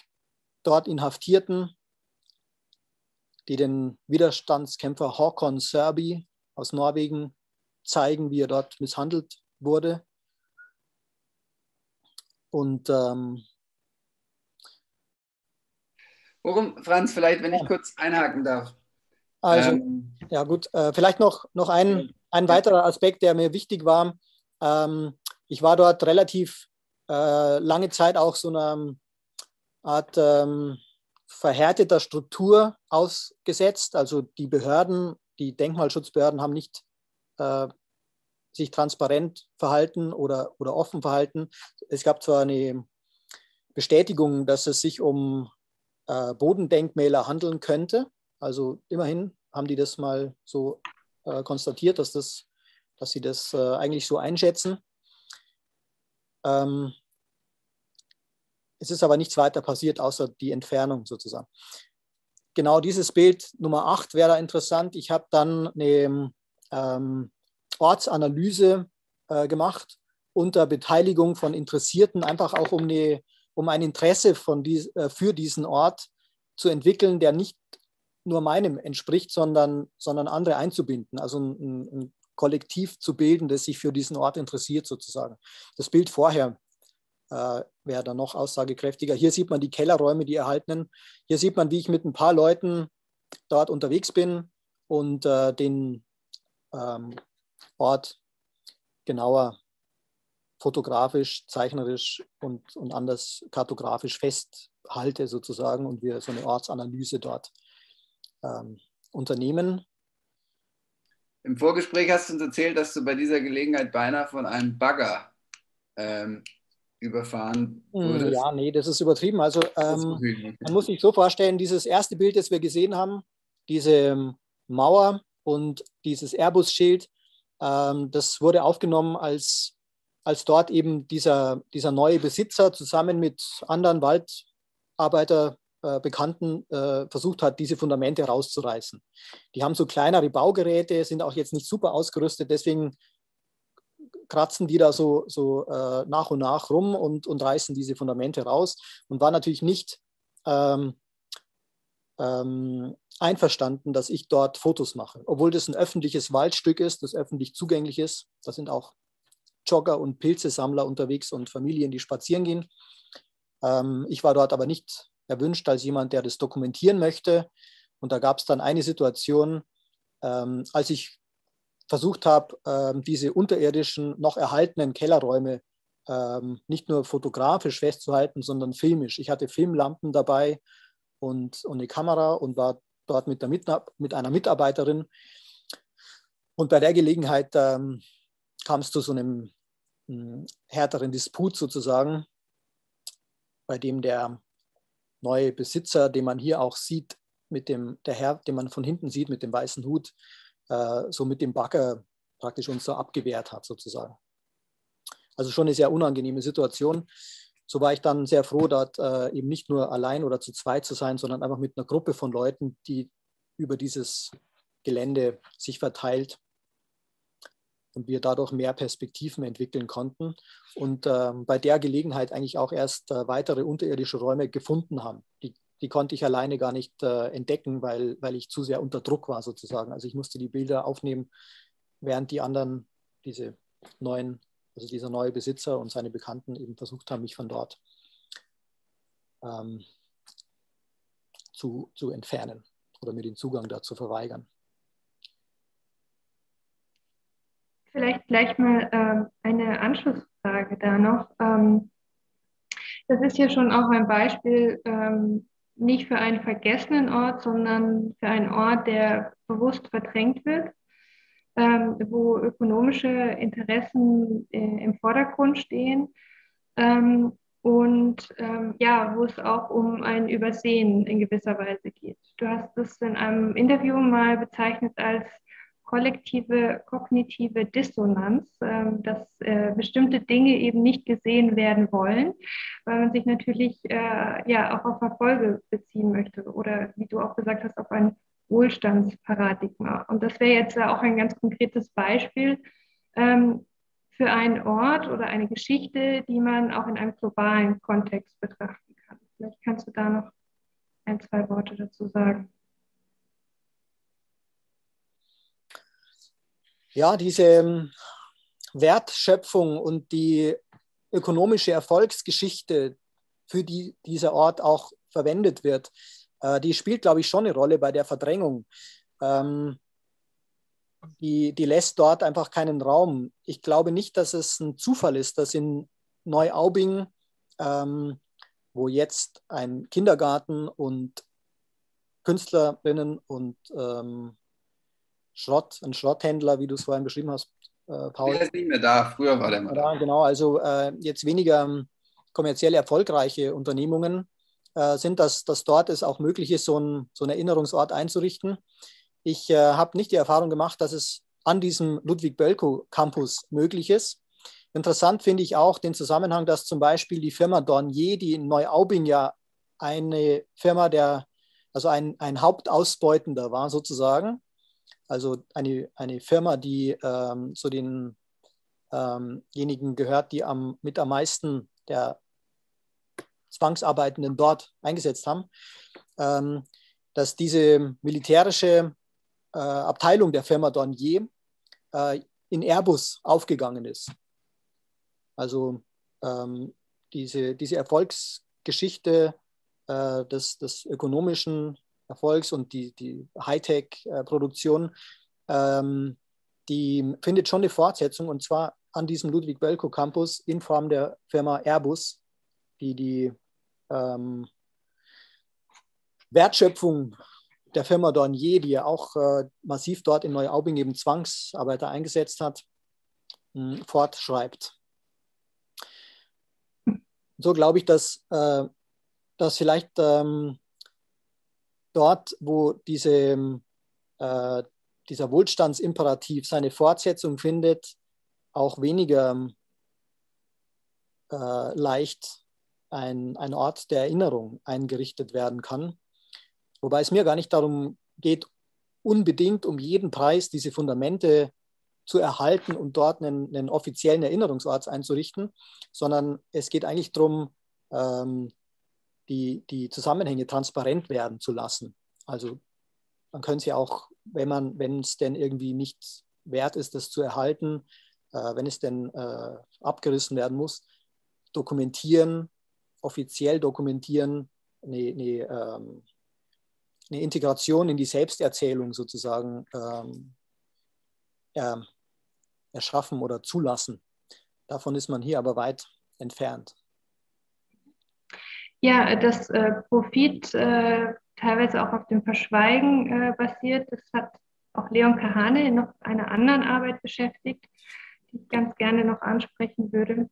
dort Inhaftierten, die den Widerstandskämpfer Håkon Serbi aus Norwegen zeigen, wie er dort misshandelt wurde. Und ähm, Worum, Franz, vielleicht, wenn ich kurz einhaken darf. Also, ähm, ja gut, äh, vielleicht noch, noch ein, ein weiterer Aspekt, der mir wichtig war. Ähm, ich war dort relativ äh, lange Zeit auch so einer Art ähm, verhärteter Struktur ausgesetzt. Also die Behörden, die Denkmalschutzbehörden haben nicht äh, sich transparent verhalten oder, oder offen verhalten. Es gab zwar eine Bestätigung, dass es sich um äh, Bodendenkmäler handeln könnte, Also immerhin haben die das mal so äh, konstatiert, dass, das, dass sie das äh, eigentlich so einschätzen. Ähm, es ist aber nichts weiter passiert, außer die Entfernung sozusagen. Genau dieses Bild Nummer 8 wäre interessant. Ich habe dann eine ähm, Ortsanalyse äh, gemacht unter Beteiligung von Interessierten, einfach auch um, eine, um ein Interesse von dies, äh, für diesen Ort zu entwickeln, der nicht nur meinem entspricht, sondern, sondern andere einzubinden. Also ein, ein Kollektiv zu bilden, das sich für diesen Ort interessiert sozusagen. Das Bild vorher äh, wäre dann noch aussagekräftiger. Hier sieht man die Kellerräume, die erhaltenen. Hier sieht man, wie ich mit ein paar Leuten dort unterwegs bin und äh, den ähm, Ort genauer fotografisch, zeichnerisch und, und anders kartografisch festhalte sozusagen und wir so eine Ortsanalyse dort ähm, unternehmen. Im Vorgespräch hast du uns erzählt, dass du bei dieser Gelegenheit beinahe von einem Bagger ähm, überfahren hm, wurdest. Ja, nee, das ist übertrieben. Also ähm, man muss sich so vorstellen, dieses erste Bild, das wir gesehen haben, diese ähm, Mauer und dieses Airbus-Schild, ähm, das wurde aufgenommen, als, als dort eben dieser, dieser neue Besitzer zusammen mit anderen Waldarbeiter äh, Bekannten äh, versucht hat, diese Fundamente rauszureißen. Die haben so kleinere Baugeräte, sind auch jetzt nicht super ausgerüstet, deswegen kratzen die da so, so äh, nach und nach rum und, und reißen diese Fundamente raus und war natürlich nicht ähm, ähm, einverstanden, dass ich dort Fotos mache, obwohl das ein öffentliches Waldstück ist, das öffentlich zugänglich ist. Da sind auch Jogger und Pilzesammler unterwegs und Familien, die spazieren gehen. Ähm, ich war dort aber nicht erwünscht als jemand, der das dokumentieren möchte. Und da gab es dann eine Situation, ähm, als ich versucht habe, ähm, diese unterirdischen, noch erhaltenen Kellerräume ähm, nicht nur fotografisch festzuhalten, sondern filmisch. Ich hatte Filmlampen dabei und, und eine Kamera und war dort mit, der mit, mit einer Mitarbeiterin. Und bei der Gelegenheit ähm, kam es zu so einem hm, härteren Disput sozusagen, bei dem der neue Besitzer, den man hier auch sieht, mit dem, der Herr, den man von hinten sieht, mit dem weißen Hut, äh, so mit dem Bagger praktisch uns so abgewehrt hat, sozusagen. Also schon eine sehr unangenehme Situation. So war ich dann sehr froh, dort äh, eben nicht nur allein oder zu zweit zu sein, sondern einfach mit einer Gruppe von Leuten, die über dieses Gelände sich verteilt und wir dadurch mehr Perspektiven entwickeln konnten und äh, bei der Gelegenheit eigentlich auch erst äh, weitere unterirdische Räume gefunden haben. Die, die konnte ich alleine gar nicht äh, entdecken, weil, weil ich zu sehr unter Druck war sozusagen. Also ich musste die Bilder aufnehmen, während die anderen, diese neuen, also dieser neue Besitzer und seine Bekannten eben versucht haben, mich von dort ähm, zu, zu entfernen oder mir den Zugang dazu verweigern. Vielleicht gleich mal ähm, eine Anschlussfrage da noch. Ähm, das ist ja schon auch ein Beispiel ähm, nicht für einen vergessenen Ort, sondern für einen Ort, der bewusst verdrängt wird, ähm, wo ökonomische Interessen äh, im Vordergrund stehen ähm, und ähm, ja, wo es auch um ein Übersehen in gewisser Weise geht. Du hast es in einem Interview mal bezeichnet als kollektive kognitive Dissonanz, ähm, dass äh, bestimmte Dinge eben nicht gesehen werden wollen, weil man sich natürlich äh, ja auch auf Erfolge beziehen möchte oder wie du auch gesagt hast, auf ein Wohlstandsparadigma. Und das wäre jetzt auch ein ganz konkretes Beispiel ähm, für einen Ort oder eine Geschichte, die man auch in einem globalen Kontext betrachten kann. Vielleicht kannst du da noch ein, zwei Worte dazu sagen. Ja, diese ähm, Wertschöpfung und die ökonomische Erfolgsgeschichte, für die dieser Ort auch verwendet wird, äh, die spielt, glaube ich, schon eine Rolle bei der Verdrängung. Ähm, die, die lässt dort einfach keinen Raum. Ich glaube nicht, dass es ein Zufall ist, dass in Neuaubing, ähm, wo jetzt ein Kindergarten und Künstlerinnen und ähm, Schrott, ein Schrotthändler, wie du es vorhin beschrieben hast, äh, Paul. Der ist nicht mehr da, früher war der mal da. Genau, also äh, jetzt weniger ähm, kommerziell erfolgreiche Unternehmungen äh, sind, dass, dass dort es auch möglich ist, so, ein, so einen Erinnerungsort einzurichten. Ich äh, habe nicht die Erfahrung gemacht, dass es an diesem Ludwig-Bölkow-Campus möglich ist. Interessant finde ich auch den Zusammenhang, dass zum Beispiel die Firma Dornier, die in Neuaubing ja eine Firma der, also ein, ein Hauptausbeutender war sozusagen, also eine, eine Firma, die ähm, zu denjenigen ähm gehört, die am, mit am meisten der Zwangsarbeitenden dort eingesetzt haben, ähm, dass diese militärische äh, Abteilung der Firma Dornier äh, in Airbus aufgegangen ist. Also ähm, diese, diese Erfolgsgeschichte äh, des, des ökonomischen Erfolgs und die, die Hightech-Produktion, ähm, die findet schon eine Fortsetzung und zwar an diesem Ludwig Bölkow Campus in Form der Firma Airbus, die die ähm, Wertschöpfung der Firma Dornier, die ja auch äh, massiv dort in Neuaubing eben Zwangsarbeiter eingesetzt hat, mh, hm, fortschreibt. So glaube ich, dass, äh, dass vielleicht ähm, dort, wo diese, äh, dieser Wohlstandsimperativ seine Fortsetzung findet, auch weniger äh, leicht ein, ein Ort der Erinnerung eingerichtet werden kann. Wobei es mir gar nicht darum geht, unbedingt um jeden Preis diese Fundamente zu erhalten und dort einen, einen offiziellen Erinnerungsort einzurichten, sondern es geht eigentlich darum, ähm, die, die Zusammenhänge transparent werden zu lassen. Also man könnte ja auch, wenn man, wenn es denn irgendwie nicht wert ist, das zu erhalten, äh, wenn es denn äh, abgerissen werden muss, dokumentieren, offiziell dokumentieren, eine, eine, ähm, eine Integration in die Selbsterzählung sozusagen ähm, äh, erschaffen oder zulassen. Davon ist man hier aber weit entfernt. Ja, das äh, Profit äh, teilweise auch auf dem Verschweigen äh, basiert. Das hat auch Leon Kahane in noch einer anderen Arbeit beschäftigt, die ich ganz gerne noch ansprechen würde,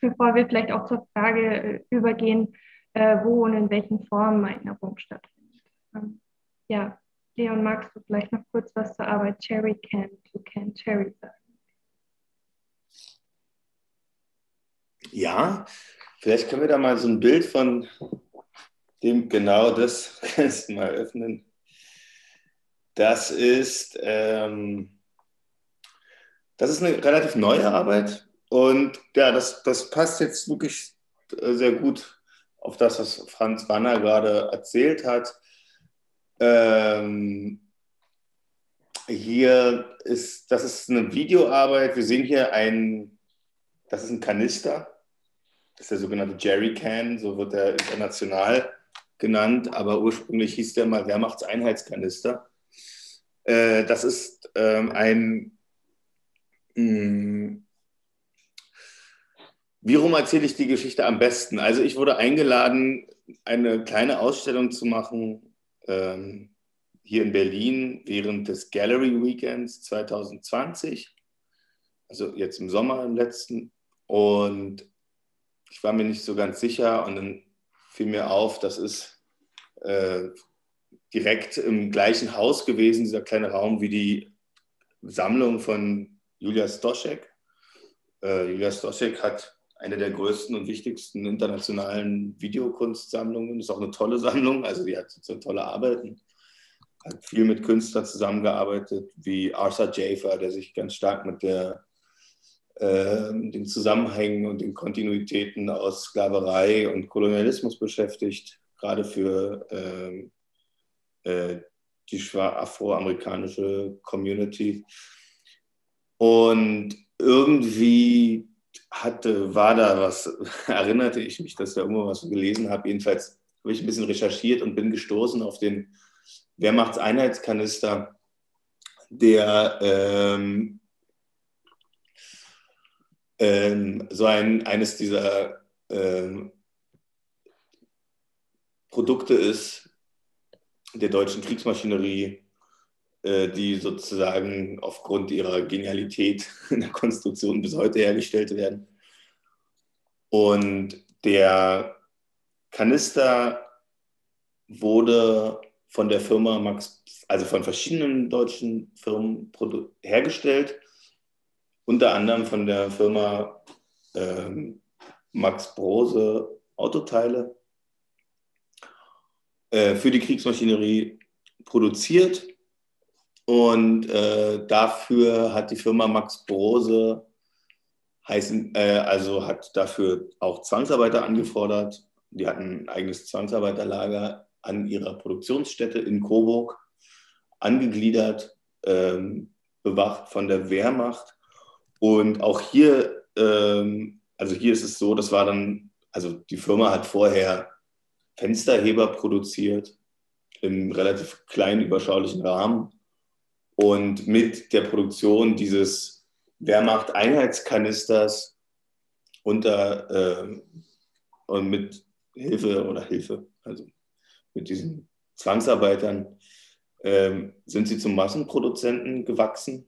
bevor wir vielleicht auch zur Frage äh, übergehen, äh, wo und in welchen Formen Erinnerung stattfindet. Ähm, ja, Leon, magst du vielleicht noch kurz was zur Arbeit Cherry Can to Can Cherry sagen? Ja, vielleicht können wir da mal so ein Bild von dem genau das (laughs) kannst mal öffnen. Das ist, ähm, das ist eine relativ neue Arbeit und ja, das, das passt jetzt wirklich äh, sehr gut auf das, was Franz Wanner gerade erzählt hat. Ähm, hier ist, das ist eine Videoarbeit. Wir sehen hier ein, das ist ein Kanister. Das ist der sogenannte Jerry Can, so wird er international genannt, aber ursprünglich hieß der mal Wehrmachtseinheitskanister. Äh, das ist ähm, ein. Hm, wie rum erzähle ich die Geschichte am besten? Also, ich wurde eingeladen, eine kleine Ausstellung zu machen ähm, hier in Berlin während des Gallery Weekends 2020. Also jetzt im Sommer im letzten. Und ich war mir nicht so ganz sicher und dann fiel mir auf, das ist äh, direkt im gleichen Haus gewesen, dieser kleine Raum, wie die Sammlung von Julia Stoschek. Äh, Julia Stoschek hat eine der größten und wichtigsten internationalen Videokunstsammlungen. Ist auch eine tolle Sammlung, also die hat so tolle Arbeiten. Hat viel mit Künstlern zusammengearbeitet, wie Arthur Jafer, der sich ganz stark mit der, den Zusammenhängen und den Kontinuitäten aus Sklaverei und Kolonialismus beschäftigt gerade für ähm, äh, die afroamerikanische Community. Und irgendwie hatte, war da was, (laughs) erinnerte ich mich, dass da irgendwo was gelesen habe. Jedenfalls habe ich ein bisschen recherchiert und bin gestoßen auf den Wehrmachtseinheitskanister, der ähm, ähm, so ein, eines dieser ähm, Produkte ist der deutschen Kriegsmaschinerie, äh, die sozusagen aufgrund ihrer Genialität (laughs) in der Konstruktion bis heute hergestellt werden. Und der Kanister wurde von der Firma Max, also von verschiedenen deutschen Firmen hergestellt, unter anderem von der Firma ähm, Max Brose Autoteile äh, für die Kriegsmaschinerie produziert. Und äh, dafür hat die Firma Max Brose heißen, äh, also hat dafür auch Zwangsarbeiter angefordert. Die hatten ein eigenes Zwangsarbeiterlager an ihrer Produktionsstätte in Coburg angegliedert, ähm, bewacht von der Wehrmacht. Und auch hier, ähm, also hier ist es so, das war dann, also die Firma hat vorher Fensterheber produziert im relativ kleinen, überschaulichen Rahmen. Und mit der Produktion dieses Wehrmacht-Einheitskanisters unter äh, und mit Hilfe oder Hilfe, also mit diesen Zwangsarbeitern, äh, sind sie zum Massenproduzenten gewachsen,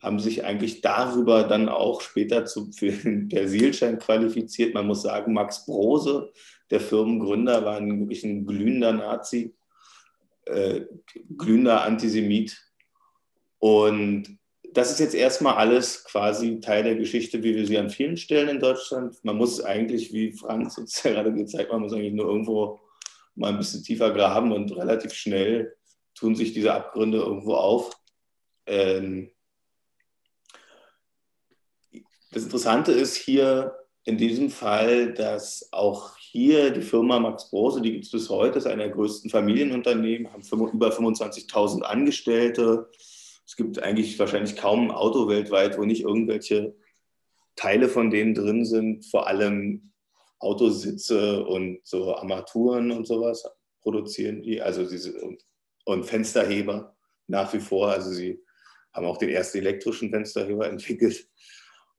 haben sich eigentlich darüber dann auch später zu, für den Persilschein qualifiziert. Man muss sagen, Max Brose, der Firmengründer, war ein, wirklich ein glühender Nazi, äh, glühender Antisemit. Und das ist jetzt erstmal alles quasi Teil der Geschichte, wie wir sie an vielen Stellen in Deutschland. Man muss eigentlich, wie Franz uns gerade gezeigt hat, man muss eigentlich nur irgendwo mal ein bisschen tiefer graben und relativ schnell tun sich diese Abgründe irgendwo auf. Ähm das Interessante ist hier in diesem Fall, dass auch hier die Firma Max Brose, die gibt es bis heute, ist einer der größten Familienunternehmen, haben über 25.000 Angestellte. Es gibt eigentlich wahrscheinlich kaum ein Auto weltweit, wo nicht irgendwelche Teile von denen drin sind, vor allem Autositze und so Armaturen und sowas produzieren die, also diese und, und Fensterheber nach wie vor. Also sie haben auch den ersten elektrischen Fensterheber (laughs) entwickelt.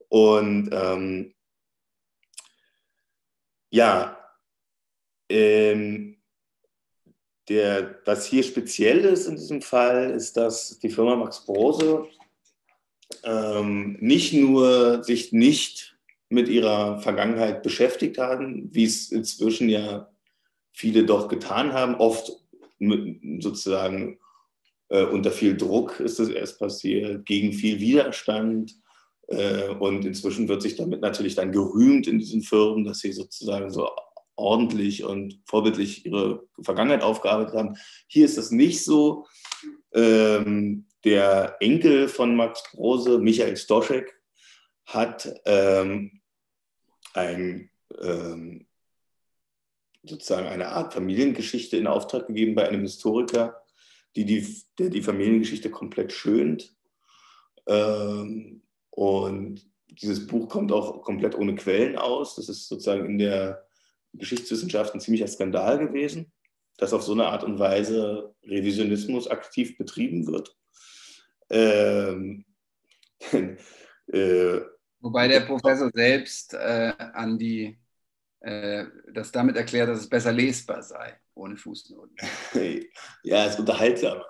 Und ähm, ja, ähm, der, was hier speziell ist in diesem Fall, ist, dass die Firma Max Brose ähm, nicht nur sich nicht mit ihrer Vergangenheit beschäftigt haben, wie es inzwischen ja viele doch getan haben, oft mit, sozusagen äh, unter viel Druck ist das erst passiert, gegen viel Widerstand. Äh, und inzwischen wird sich damit natürlich dann gerühmt in diesen Firmen, dass sie sozusagen so ordentlich und vorbildlich ihre Vergangenheit aufgearbeitet haben. Hier ist das nicht so. Ähm, der Enkel von Max Brose, Michael Stoschek, hat ähm, ein, ähm, sozusagen eine Art Familiengeschichte in Auftrag gegeben bei einem Historiker, die die, der die Familiengeschichte komplett schönt. Und dieses Buch kommt auch komplett ohne Quellen aus. Das ist sozusagen in der Geschichtswissenschaft ein ziemlicher Skandal gewesen, dass auf so eine Art und Weise Revisionismus aktiv betrieben wird. Ähm, (laughs) äh, Wobei der Professor selbst äh, an die, äh, das damit erklärt, dass es besser lesbar sei, ohne Fußnoten. (laughs) Ja, es ist (laughs) unterhaltsamer.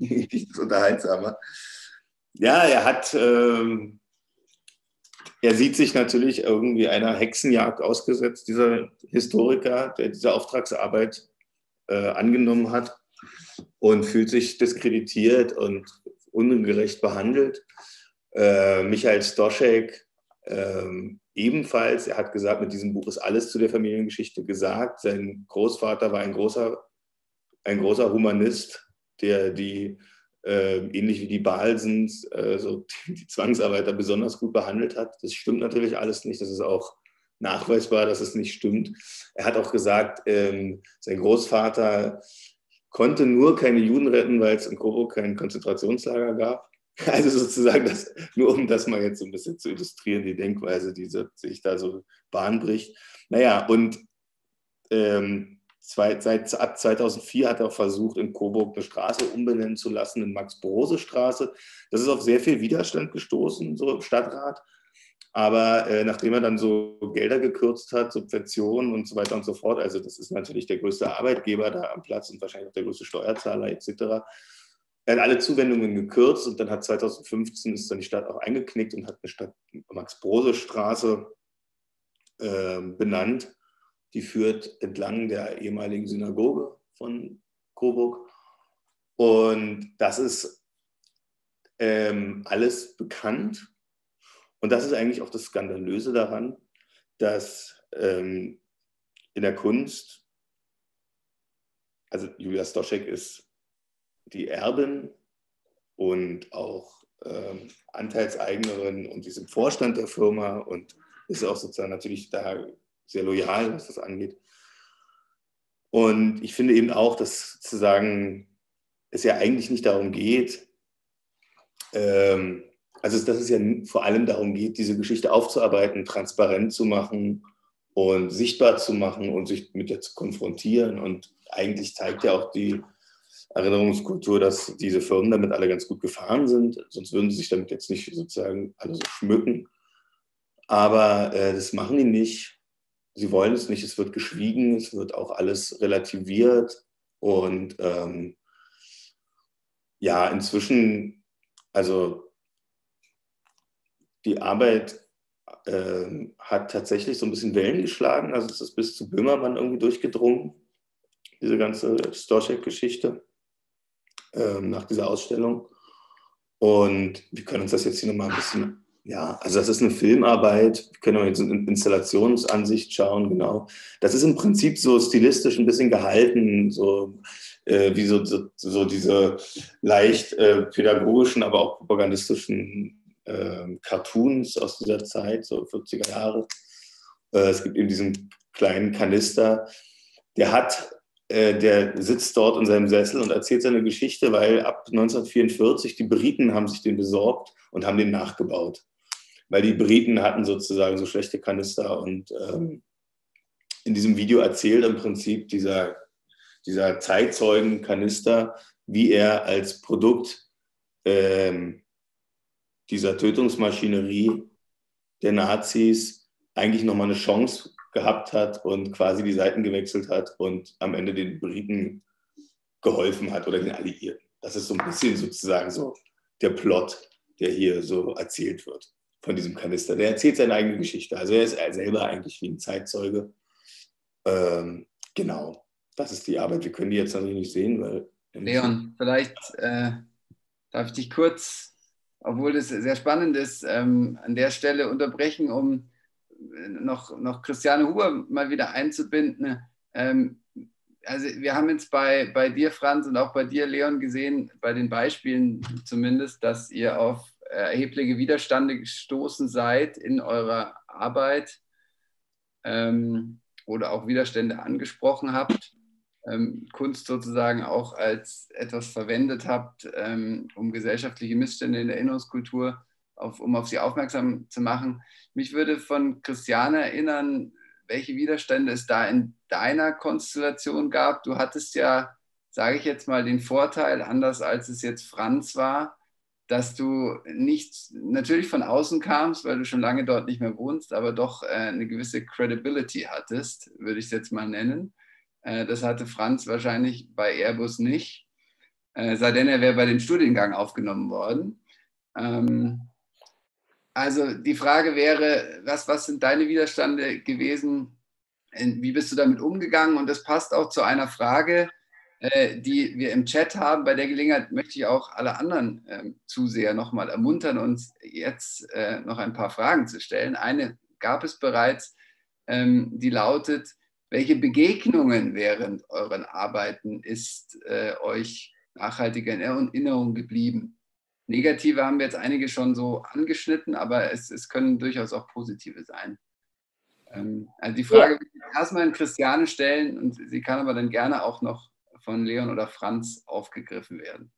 es ist unterhaltsamer. Ja, er hat ähm, er sieht sich natürlich irgendwie einer Hexenjagd ausgesetzt, dieser Historiker, der diese Auftragsarbeit äh, angenommen hat und fühlt sich diskreditiert und ungerecht behandelt. Äh, Michael Stoschek äh, ebenfalls, er hat gesagt, mit diesem Buch ist alles zu der Familiengeschichte gesagt. Sein Großvater war ein großer, ein großer Humanist, der die äh, ähnlich wie die Balsens, äh, so (laughs) die Zwangsarbeiter besonders gut behandelt hat. Das stimmt natürlich alles nicht. Das ist auch nachweisbar, dass es nicht stimmt. Er hat auch gesagt, ähm, sein Großvater konnte nur keine Juden retten, weil es in Coburg kein Konzentrationslager gab. (laughs) Also sozusagen, das, nur um das mal jetzt so ein bisschen zu illustrieren, die Denkweise, die sich da so Bahn bricht. Naja, und ähm, Zwei, seit ab 2004 hat er auch versucht, in Coburg eine Straße umbenennen zu lassen, in Max-Brose-Straße. Das ist auf sehr viel Widerstand gestoßen, so im Stadtrat. Aber äh, nachdem er dann so Gelder gekürzt hat, Subventionen und so weiter und so fort, also das ist natürlich der größte Arbeitgeber da am Platz und wahrscheinlich auch der größte Steuerzahler etc. Er hat alle Zuwendungen gekürzt und dann hat 2015 ist dann die Stadt auch eingeknickt und hat eine Stadt Max-Brose-Straße äh, benannt Die führt entlang der ehemaligen Synagoge von Coburg. Und das ist ähm, alles bekannt. Und das ist eigentlich auch das Skandalöse daran, dass ähm, in der Kunst, also Julia Stoschek ist die Erbin und auch ähm, Anteilseignerin und im Vorstand der Firma und ist auch sozusagen natürlich da sehr loyal, was das angeht. Und ich finde eben auch, dass zu sagen, es ja eigentlich nicht darum geht, ähm, also dass es ja vor allem darum geht, diese Geschichte aufzuarbeiten, transparent zu machen und sichtbar zu machen und sich mit der zu konfrontieren. Und eigentlich zeigt ja auch die Erinnerungskultur, dass diese Firmen damit alle ganz gut gefahren sind. Sonst würden sie sich damit jetzt nicht sozusagen alle so schmücken. Aber äh, das machen die nicht. Sie wollen es nicht. Es wird geschwiegen. Es wird auch alles relativiert. Und ähm, ja, inzwischen, also die Arbeit äh, hat tatsächlich so ein bisschen Wellen geschlagen. Also es ist bis zu Böhmermann irgendwie durchgedrungen, diese ganze Storchek-Geschichte äh, nach dieser Ausstellung. Und wir können uns das jetzt hier nochmal ein bisschen, ja, also das ist eine Filmarbeit, wir können jetzt in Installationsansicht schauen, genau. Das ist im Prinzip so stilistisch ein bisschen gehalten, so äh, wie so, so, so, diese leicht äh, pädagogischen, aber auch propagandistischen äh, Cartoons aus dieser Zeit, so 40er Jahre. Äh, es gibt eben diesen kleinen Kanister, der hat, äh, der sitzt dort in seinem Sessel und erzählt seine Geschichte, weil ab 1944 die Briten haben sich den besorgt und haben den nachgebaut. Weil die Briten hatten sozusagen so schlechte Kanister und ähm, in diesem Video erzählt im Prinzip dieser, dieser Zeitzeugenkanister, wie er als Produkt ähm, dieser Tötungsmaschinerie der Nazis eigentlich nochmal eine Chance gehabt hat und quasi die Seiten gewechselt hat und am Ende den Briten geholfen hat oder den Alliierten. Das ist so ein bisschen sozusagen so der Plot, der hier so erzählt wird von diesem Kanister. Der erzählt seine eigene Geschichte. Also er ist selber eigentlich wie ein Zeitzeuge. Ähm, genau, das ist die Arbeit. Wir können die jetzt natürlich nicht sehen, weil. Leon, vielleicht äh, darf ich dich kurz obwohl es sehr spannend ist, ähm, an der Stelle unterbrechen, um äh, noch, noch Christiane Huber mal wieder einzubinden. Ähm, also wir haben jetzt bei, bei dir, Franz, und auch bei dir, Leon, gesehen, bei den Beispielen zumindest, dass ihr auf erhebliche Widerstände gestoßen seid in eurer Arbeit ähm, oder auch Widerstände angesprochen habt ähm, Kunst sozusagen auch als etwas verwendet habt, ähm, um gesellschaftliche Missstände in der Erinnerungskultur, auf, um auf sie aufmerksam zu machen. Mich würde von Christiane erinnern, welche Widerstände es da in deiner Konstellation gab. Du hattest ja, sage ich jetzt mal, den Vorteil, anders als es jetzt Franz war, dass du nicht natürlich von außen kamst, weil du schon lange dort nicht mehr wohnst, aber doch äh, eine gewisse Credibility hattest, würde ich es jetzt mal nennen. Äh, das hatte Franz wahrscheinlich bei Airbus nicht, äh, sei denn er wäre bei dem Studiengang aufgenommen worden. Ähm, also die Frage wäre, was, was sind deine Widerstände gewesen? Wie bist du damit umgegangen? Und das passt auch zu einer Frage, äh, die wir im Chat haben. Bei der Gelegenheit möchte ich auch alle anderen ähm, Zuseher nochmal ermuntern, uns jetzt noch ein paar Fragen zu stellen. Eine gab es bereits, ähm, die lautet, welche Begegnungen während euren Arbeiten ist äh, euch nachhaltig in Erinnerung geblieben? Negative haben wir jetzt einige schon so angeschnitten, aber es, es können durchaus auch positive sein. Ähm, also die Frage ja. will ich erstmal an Christiane stellen und sie kann aber dann gerne auch noch von Leon oder Franz aufgegriffen werden.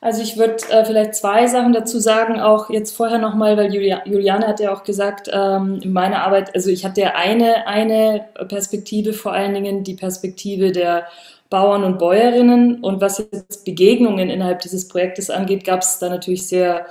Also ich würde äh, vielleicht zwei Sachen dazu sagen, auch jetzt vorher nochmal, weil Julia, Juliane hat ja auch gesagt, ähm, in meiner Arbeit, also ich hatte ja eine, eine Perspektive, vor allen Dingen die Perspektive der Bauern und Bäuerinnen. Und was jetzt Begegnungen innerhalb dieses Projektes angeht, gab es da natürlich sehr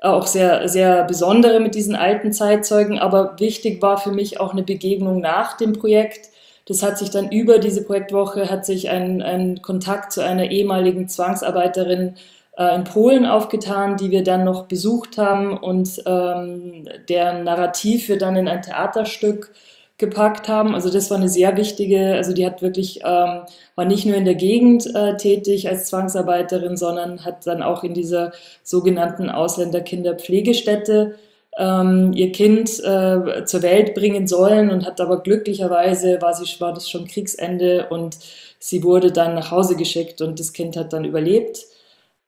auch sehr, sehr besondere mit diesen alten Zeitzeugen, aber wichtig war für mich auch eine Begegnung nach dem Projekt, das hat sich dann über diese Projektwoche hat sich ein, ein Kontakt zu einer ehemaligen Zwangsarbeiterin äh, in Polen aufgetan, die wir dann noch besucht haben und ähm, deren Narrativ wir dann in ein Theaterstück gepackt haben. Also das war eine sehr wichtige, also die hat wirklich, ähm, war nicht nur in der Gegend äh, tätig als Zwangsarbeiterin, sondern hat dann auch in dieser sogenannten Ausländerkinderpflegestätte ähm, ihr Kind äh, zur Welt bringen sollen und hat aber glücklicherweise, war, sie, war das schon Kriegsende und sie wurde dann nach Hause geschickt und das Kind hat dann überlebt.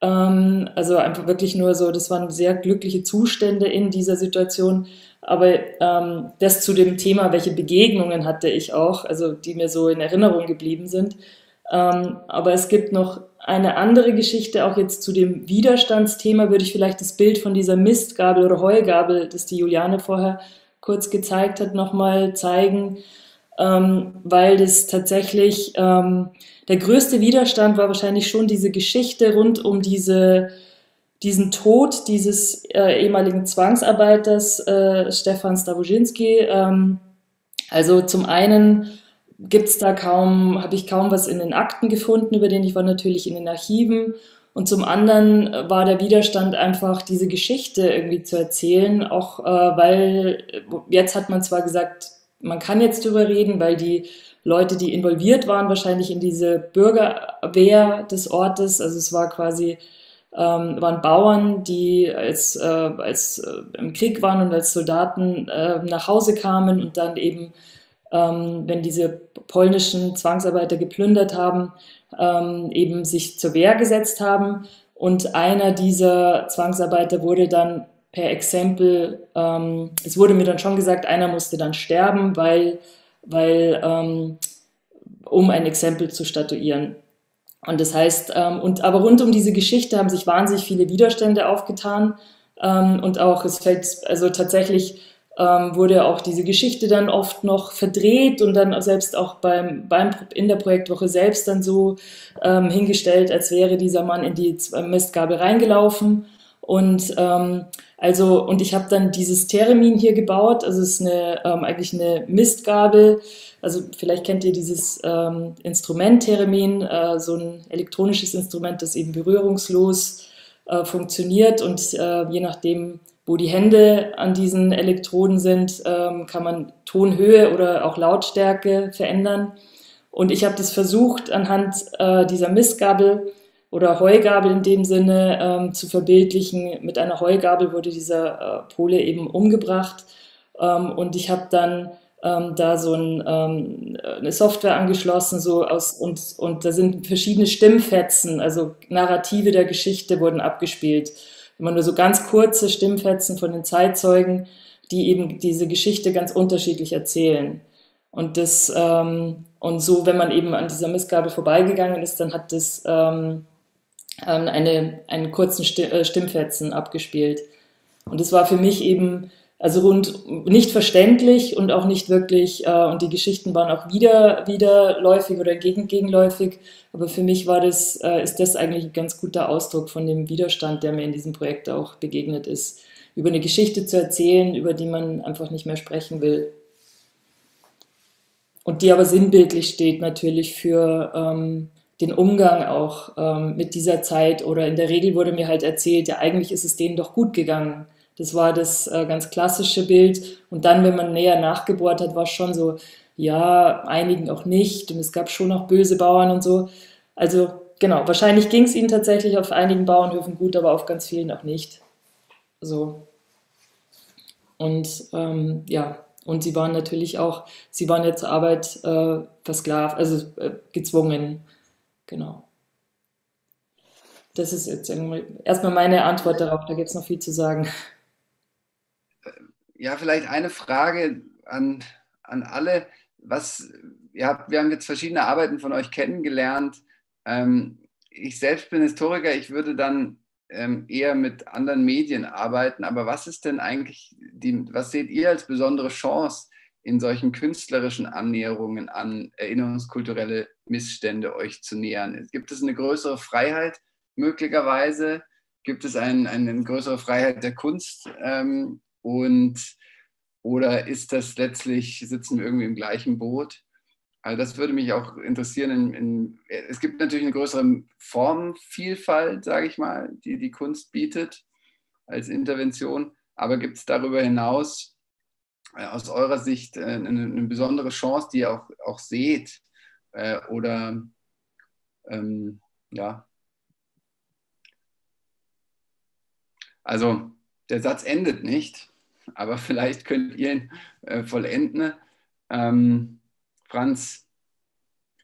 Ähm, also einfach wirklich nur so, das waren sehr glückliche Zustände in dieser Situation. Aber ähm, das zu dem Thema, welche Begegnungen hatte ich auch, also die mir so in Erinnerung geblieben sind. Ähm, aber es gibt noch eine andere Geschichte, auch jetzt zu dem Widerstandsthema, würde ich vielleicht das Bild von dieser Mistgabel oder Heugabel, das die Juliane vorher kurz gezeigt hat, nochmal zeigen, ähm, weil das tatsächlich ähm, der größte Widerstand war wahrscheinlich schon diese Geschichte rund um diese diesen Tod dieses äh, ehemaligen Zwangsarbeiters äh, Stefan Stawojinski. Ähm, also zum einen gibt's da kaum, habe ich kaum was in den Akten gefunden, über den ich war natürlich in den Archiven. Und zum anderen war der Widerstand einfach, diese Geschichte irgendwie zu erzählen, auch äh, weil jetzt hat man zwar gesagt, man kann jetzt drüber reden, weil die Leute, die involviert waren, wahrscheinlich in diese Bürgerwehr des Ortes, also es war quasi ähm, waren Bauern, die als, äh, als äh, im Krieg waren und als Soldaten äh, nach Hause kamen und dann eben, ähm, wenn diese polnischen Zwangsarbeiter geplündert haben, ähm, eben sich zur Wehr gesetzt haben. Und einer dieser Zwangsarbeiter wurde dann per Exempel, ähm, es wurde mir dann schon gesagt, einer musste dann sterben, weil, weil ähm, um ein Exempel zu statuieren. Und das heißt, ähm, und aber rund um diese Geschichte haben sich wahnsinnig viele Widerstände aufgetan. Ähm, und auch, es fällt, also tatsächlich ähm, wurde auch diese Geschichte dann oft noch verdreht und dann selbst auch beim, beim in der Projektwoche selbst dann so ähm, hingestellt, als wäre dieser Mann in die Mistgabel reingelaufen. Und ähm, also, und ich habe dann dieses Theremin hier gebaut. Also es ist eine, ähm, eigentlich eine Mistgabel. Also vielleicht kennt ihr dieses ähm, Instrument Theremin, äh, so ein elektronisches Instrument, das eben berührungslos äh, funktioniert und äh, je nachdem, wo die Hände an diesen Elektroden sind, ähm, kann man Tonhöhe oder auch Lautstärke verändern. Und ich habe das versucht, anhand äh, dieser Mistgabel oder Heugabel in dem Sinne ähm, zu verbildlichen. Mit einer Heugabel wurde dieser äh, Pole eben umgebracht. Ähm, und ich habe dann ähm, da so ein, ähm, eine Software angeschlossen, so aus, und, und da sind verschiedene Stimmfetzen, also Narrative der Geschichte wurden abgespielt. Immer nur so ganz kurze Stimmfetzen von den Zeitzeugen, die eben diese Geschichte ganz unterschiedlich erzählen. Und das, ähm, und so, wenn man eben an dieser Missgabe vorbeigegangen ist, dann hat das ähm, ähm eine, einen kurzen äh, Stimmfetzen abgespielt. Und das war für mich eben also rund nicht verständlich und auch nicht wirklich, äh, und die Geschichten waren auch wieder, widerläufig oder gegen, gegenläufig. Aber für mich war das, äh, ist das eigentlich ein ganz guter Ausdruck von dem Widerstand, der mir in diesem Projekt auch begegnet ist. Über eine Geschichte zu erzählen, über die man einfach nicht mehr sprechen will. Und die aber sinnbildlich steht natürlich für ähm, den Umgang auch ähm, mit dieser Zeit. Oder in der Regel wurde mir halt erzählt, ja, eigentlich ist es denen doch gut gegangen das war das äh, ganz klassische Bild. Und dann, wenn man näher nachgebohrt hat, war es schon so, ja, einigen auch nicht. Und es gab schon noch böse Bauern und so. Also genau, wahrscheinlich ging es ihnen tatsächlich auf einigen Bauernhöfen gut, aber auf ganz vielen auch nicht. So. Und ähm, ja, und sie waren natürlich auch, sie waren ja zur Arbeit äh, versklavt, also äh, gezwungen. Genau. Das ist jetzt erstmal meine Antwort darauf, da gibt es noch viel zu sagen ja, vielleicht eine Frage an, an alle. Was, habt, wir haben jetzt verschiedene Arbeiten von euch kennengelernt. Ähm, ich selbst bin Historiker, ich würde dann ähm, eher mit anderen Medien arbeiten. Aber was ist denn eigentlich, die, was seht ihr als besondere Chance in solchen künstlerischen Annäherungen an erinnerungskulturelle Missstände euch zu nähern? Gibt es eine größere Freiheit möglicherweise? Gibt es ein, eine größere Freiheit der Kunst? Ähm, und oder ist das letztlich, sitzen wir irgendwie im gleichen Boot? Also das würde mich auch interessieren. In, in, es gibt natürlich eine größere Formvielfalt, sage ich mal, die die Kunst bietet als Intervention. Aber gibt es darüber hinaus äh, aus eurer Sicht äh, eine, eine, besondere Chance, die ihr auch, auch seht? Äh, oder ähm, ja. Also der Satz endet nicht, aber vielleicht könnt ihr ihn äh, vollenden. Ähm, Franz,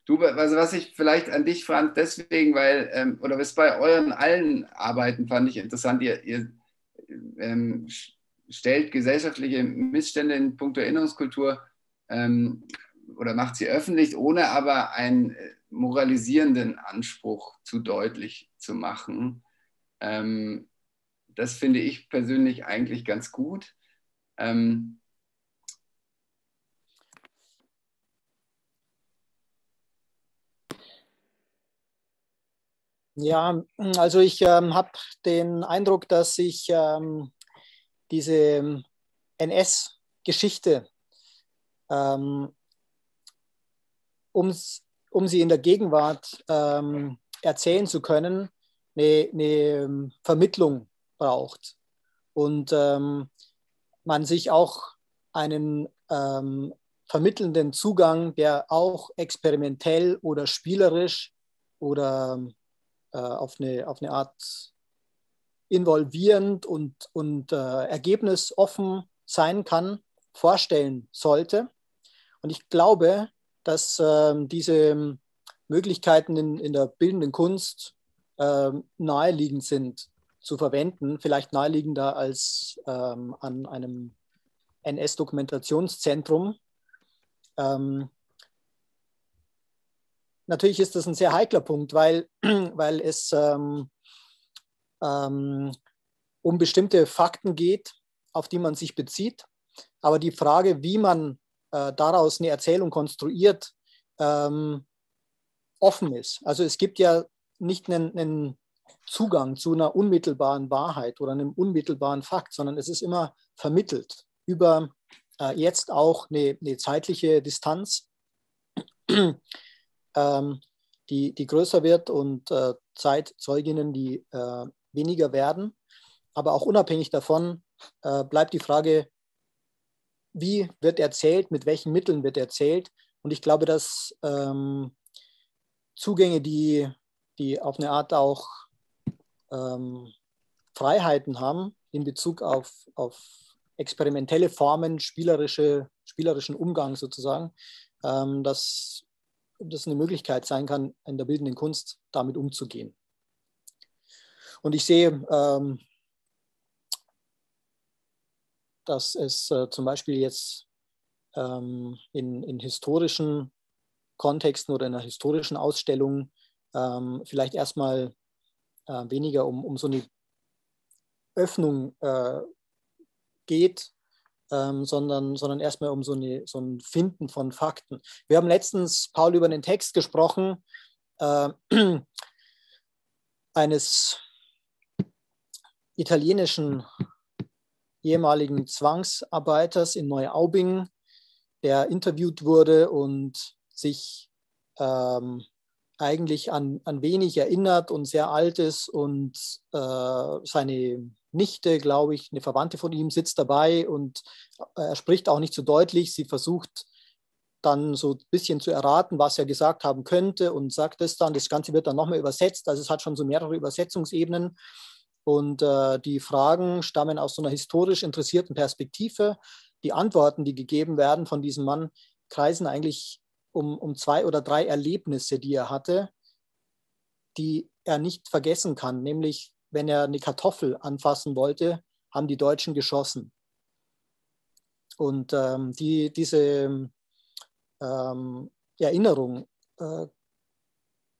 du, also was ich vielleicht an dich, Franz, deswegen, weil, ähm, oder was bei euren allen Arbeiten fand ich interessant, ihr, ihr ähm, stellt gesellschaftliche Missstände in puncto Erinnerungskultur ähm, oder macht sie öffentlich, ohne aber einen äh, moralisierenden Anspruch zu deutlich zu machen. Ähm, das finde ich persönlich eigentlich ganz gut. Ähm, ja, also ich ähm, habe den Eindruck, dass ich ähm, diese NS-Geschichte, ähm, um, um sie in der Gegenwart ähm, erzählen zu können, eine, eine ähm, Vermittlung braucht. Und ähm, man sich auch einen ähm, vermittelnden Zugang, der auch experimentell oder spielerisch oder äh, auf, eine, auf eine Art involvierend und, und äh, ergebnisoffen sein kann, vorstellen sollte. Und ich glaube, dass äh, diese Möglichkeiten in, in der bildenden Kunst äh, naheliegend sind zu verwenden, vielleicht naheliegender als ähm, an einem NS-Dokumentationszentrum. Ähm, natürlich ist das ein sehr heikler Punkt, weil, (clears throat) weil es ähm, ähm, um bestimmte Fakten geht, auf die man sich bezieht. Aber die Frage, wie man äh, daraus eine Erzählung konstruiert, ähm, offen ist. Also es gibt ja nicht einen, einen, Zugang zu einer unmittelbaren Wahrheit oder einem unmittelbaren Fakt, sondern es ist immer vermittelt über äh, jetzt auch eine, eine zeitliche Distanz, (clears throat) ähm, die, die größer wird und äh, Zeitzeuginnen, die äh, weniger werden. Aber auch unabhängig davon äh, bleibt die Frage, wie wird erzählt, mit welchen Mitteln wird erzählt. Und ich glaube, dass ähm, Zugänge, die, die auf eine Art auch ähm, Freiheiten haben in Bezug auf, auf experimentelle Formen, spielerische, spielerischen Umgang sozusagen, ähm, dass das eine Möglichkeit sein kann, in der bildenden Kunst damit umzugehen. Und ich sehe, ähm, dass es äh, zum Beispiel jetzt ähm, in, in, historischen Kontexten oder in einer historischen Ausstellung ähm, vielleicht erstmal äh, weniger um, um so eine Öffnung äh, geht, ähm, sondern, sondern erstmal um so, eine, so ein Finden von Fakten. Wir haben letztens, Paul, über einen Text gesprochen äh, (clears throat) eines italienischen ehemaligen Zwangsarbeiters in Neuaubing, der interviewt wurde und sich ähm, eigentlich an, an wenig erinnert und sehr alt ist und äh, seine Nichte, glaube ich, eine Verwandte von ihm sitzt dabei und äh, er spricht auch nicht so deutlich. Sie versucht dann so ein bisschen zu erraten, was er gesagt haben könnte und sagt es dann. Das Ganze wird dann nochmal übersetzt. Also es hat schon so mehrere Übersetzungsebenen. Und äh, die Fragen stammen aus so einer historisch interessierten Perspektive. Die Antworten, die gegeben werden von diesem Mann, kreisen eigentlich um, um zwei oder drei Erlebnisse, die er hatte, die er nicht vergessen kann. Nämlich, wenn er eine Kartoffel anfassen wollte, haben die Deutschen geschossen. Und ähm, die, diese ähm, Erinnerung äh,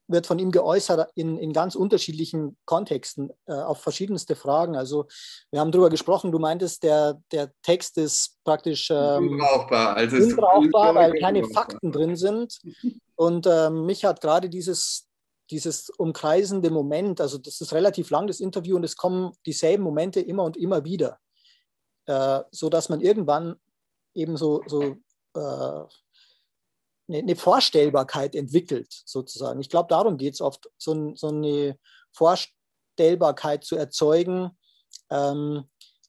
wird von ihm geäußert in, in ganz unterschiedlichen Kontexten, äh, auf verschiedenste Fragen. Also wir haben darüber gesprochen, du meintest, der, der Text ist praktisch ähm, unbrauchbar, also unbrauchbar weil keine unbrauchbar. Fakten drin sind. Und ähm, mich hat gerade dieses, dieses umkreisende Moment, also das ist relativ lang, das Interview, und es kommen dieselben Momente immer und immer wieder, äh, sodass man irgendwann eben so, so äh, eine Vorstellbarkeit entwickelt, sozusagen. Ich glaube, darum geht es oft, so, so, eine Vorstellbarkeit zu erzeugen, ähm,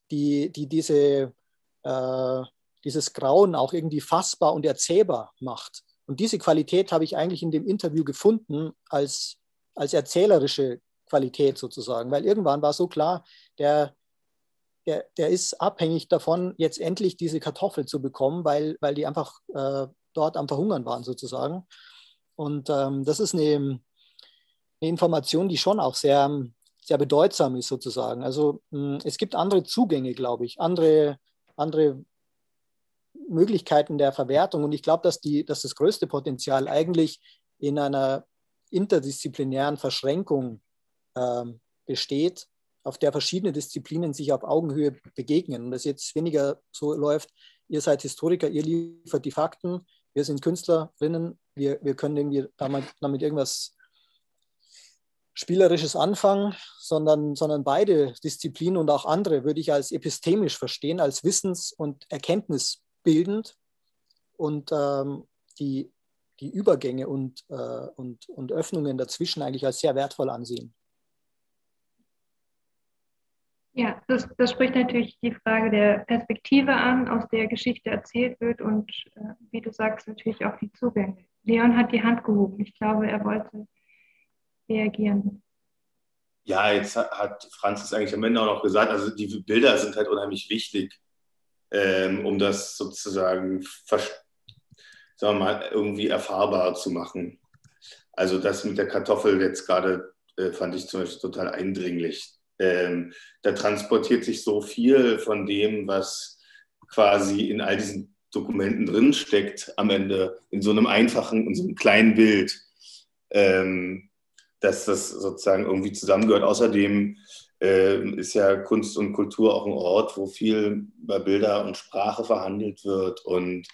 die, die diese, äh, dieses Grauen auch irgendwie fassbar und erzählbar macht. Und diese Qualität habe ich eigentlich in dem Interview gefunden als, als erzählerische Qualität sozusagen, weil irgendwann war so klar, der, der, der ist abhängig davon, jetzt endlich diese Kartoffel zu bekommen, weil, weil die einfach äh, dort am Verhungern waren sozusagen. Und ähm, das ist eine, eine, Information, die schon auch sehr, sehr bedeutsam ist sozusagen. Also mh, es gibt andere Zugänge, glaube ich, andere, andere Möglichkeiten der Verwertung. Und ich glaube, dass, dass das größte Potenzial eigentlich in einer interdisziplinären Verschränkung äh, besteht, auf der verschiedene Disziplinen sich auf Augenhöhe begegnen. Und das jetzt weniger so läuft, ihr seid Historiker, ihr liefert die Fakten, wir sind Künstlerinnen, wir, wir können irgendwie damit, damit irgendwas Spielerisches anfangen, sondern, sondern beide Disziplinen und auch andere würde ich als epistemisch verstehen, als wissens- und erkenntnisbildend und ähm, die, die Übergänge und, äh, und, und Öffnungen dazwischen eigentlich als sehr wertvoll ansehen. Ja, das, das spricht natürlich die Frage der Perspektive an, aus der Geschichte erzählt wird und äh, wie du sagst, natürlich auch die Zugänge. Leon hat die Hand gehoben. Ich glaube, er wollte reagieren. Ja, jetzt hat Franzis eigentlich am Ende auch noch gesagt, also die Bilder sind halt unheimlich wichtig, ähm, um das sozusagen sagen wir mal, irgendwie erfahrbar zu machen. Also das mit der Kartoffel jetzt gerade äh, fand ich zum Beispiel total eindringlich ähm, da transportiert sich so viel von dem, was quasi in all diesen Dokumenten drinsteckt, am Ende in so einem einfachen, in so einem kleinen Bild, ähm, dass das sozusagen irgendwie zusammengehört. Außerdem äh, ist ja Kunst und Kultur auch ein Ort, wo viel über Bilder und Sprache verhandelt wird und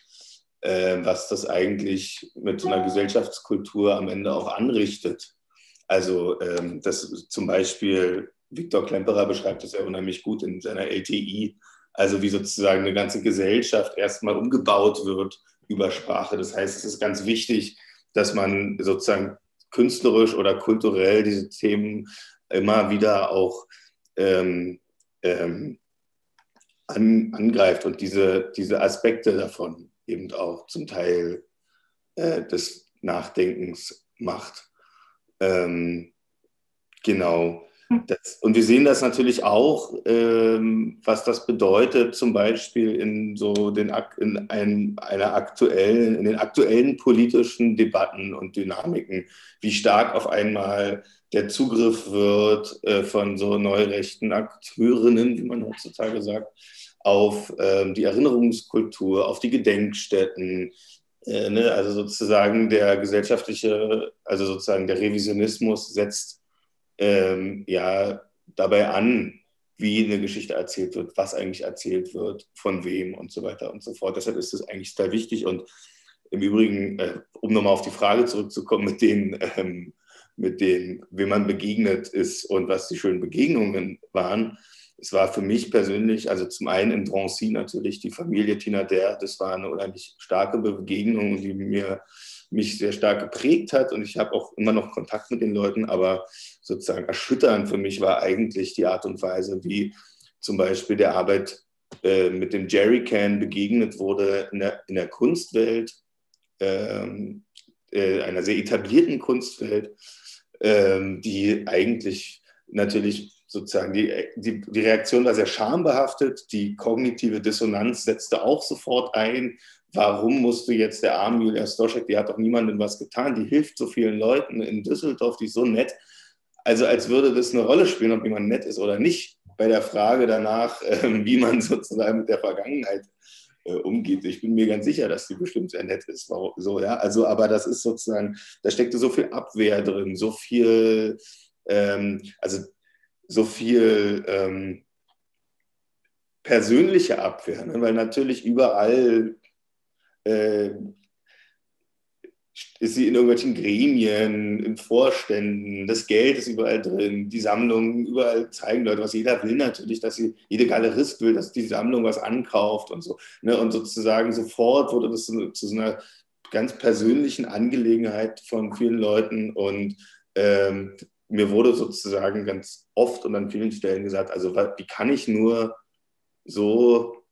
äh, was das eigentlich mit so einer Gesellschaftskultur am Ende auch anrichtet. Also ähm, das zum Beispiel Viktor Klemperer beschreibt das ja unheimlich gut in seiner LTI, also wie sozusagen eine ganze Gesellschaft erstmal umgebaut wird über Sprache. Das heißt, es ist ganz wichtig, dass man sozusagen künstlerisch oder kulturell diese Themen immer wieder auch ähm, ähm, an, angreift und diese, diese Aspekte davon eben auch zum Teil äh, des Nachdenkens macht. Ähm, genau. Das, und wir sehen das natürlich auch, ähm, was das bedeutet, zum Beispiel in so den in ein, einer aktuellen, in den aktuellen politischen Debatten und Dynamiken, wie stark auf einmal der Zugriff wird äh, von so neurechten Akteurinnen, wie man heutzutage sagt, auf ähm, die Erinnerungskultur, auf die Gedenkstätten, äh, ne? also sozusagen der gesellschaftliche, also sozusagen der Revisionismus setzt ähm, ja, dabei an, wie eine Geschichte erzählt wird, was eigentlich erzählt wird, von wem und so weiter und so fort. Deshalb ist es eigentlich sehr wichtig. Und im Übrigen, äh, um nochmal auf die Frage zurückzukommen, mit denen, ähm, mit denen, wem man begegnet ist und was die schönen Begegnungen waren. Es war für mich persönlich, also zum einen in Drancy natürlich die Familie Tina Der, das war eine unheimlich starke Begegnung, die mir mich sehr stark geprägt hat und ich habe auch immer noch Kontakt mit den Leuten, aber sozusagen erschütternd für mich war eigentlich die Art und Weise, wie zum Beispiel der Arbeit äh, mit dem Jerrycan begegnet wurde in der, in der Kunstwelt, ähm, äh, einer sehr etablierten Kunstwelt, ähm, die eigentlich natürlich sozusagen die, die, die Reaktion war sehr schambehaftet, die kognitive Dissonanz setzte auch sofort ein, warum musst du jetzt der arme Julia Stoschek, die hat doch niemandem was getan, die hilft so vielen Leuten in Düsseldorf, die ist so nett. Also als würde das eine Rolle spielen, ob jemand nett ist oder nicht, bei der Frage danach, (laughs) äh, wie man sozusagen mit der Vergangenheit äh, umgeht. Ich bin mir ganz sicher, dass die bestimmt sehr nett ist. So, ja? also, aber das ist sozusagen, da steckte so viel Abwehr drin, so viel, ähm, also so viel ähm, persönliche Abwehr, ne? weil natürlich überall äh, ist sie in irgendwelchen Gremien, in Vorständen, das Geld ist überall drin, die Sammlungen, überall zeigen Leute was. Jeder will natürlich, dass sie, jede Galerist will, dass die Sammlung was ankauft und so. Ne? Und sozusagen sofort wurde das zu, zu so einer ganz persönlichen Angelegenheit von vielen Leuten und ähm, mir wurde sozusagen ganz oft und an vielen Stellen gesagt, also wie kann ich nur so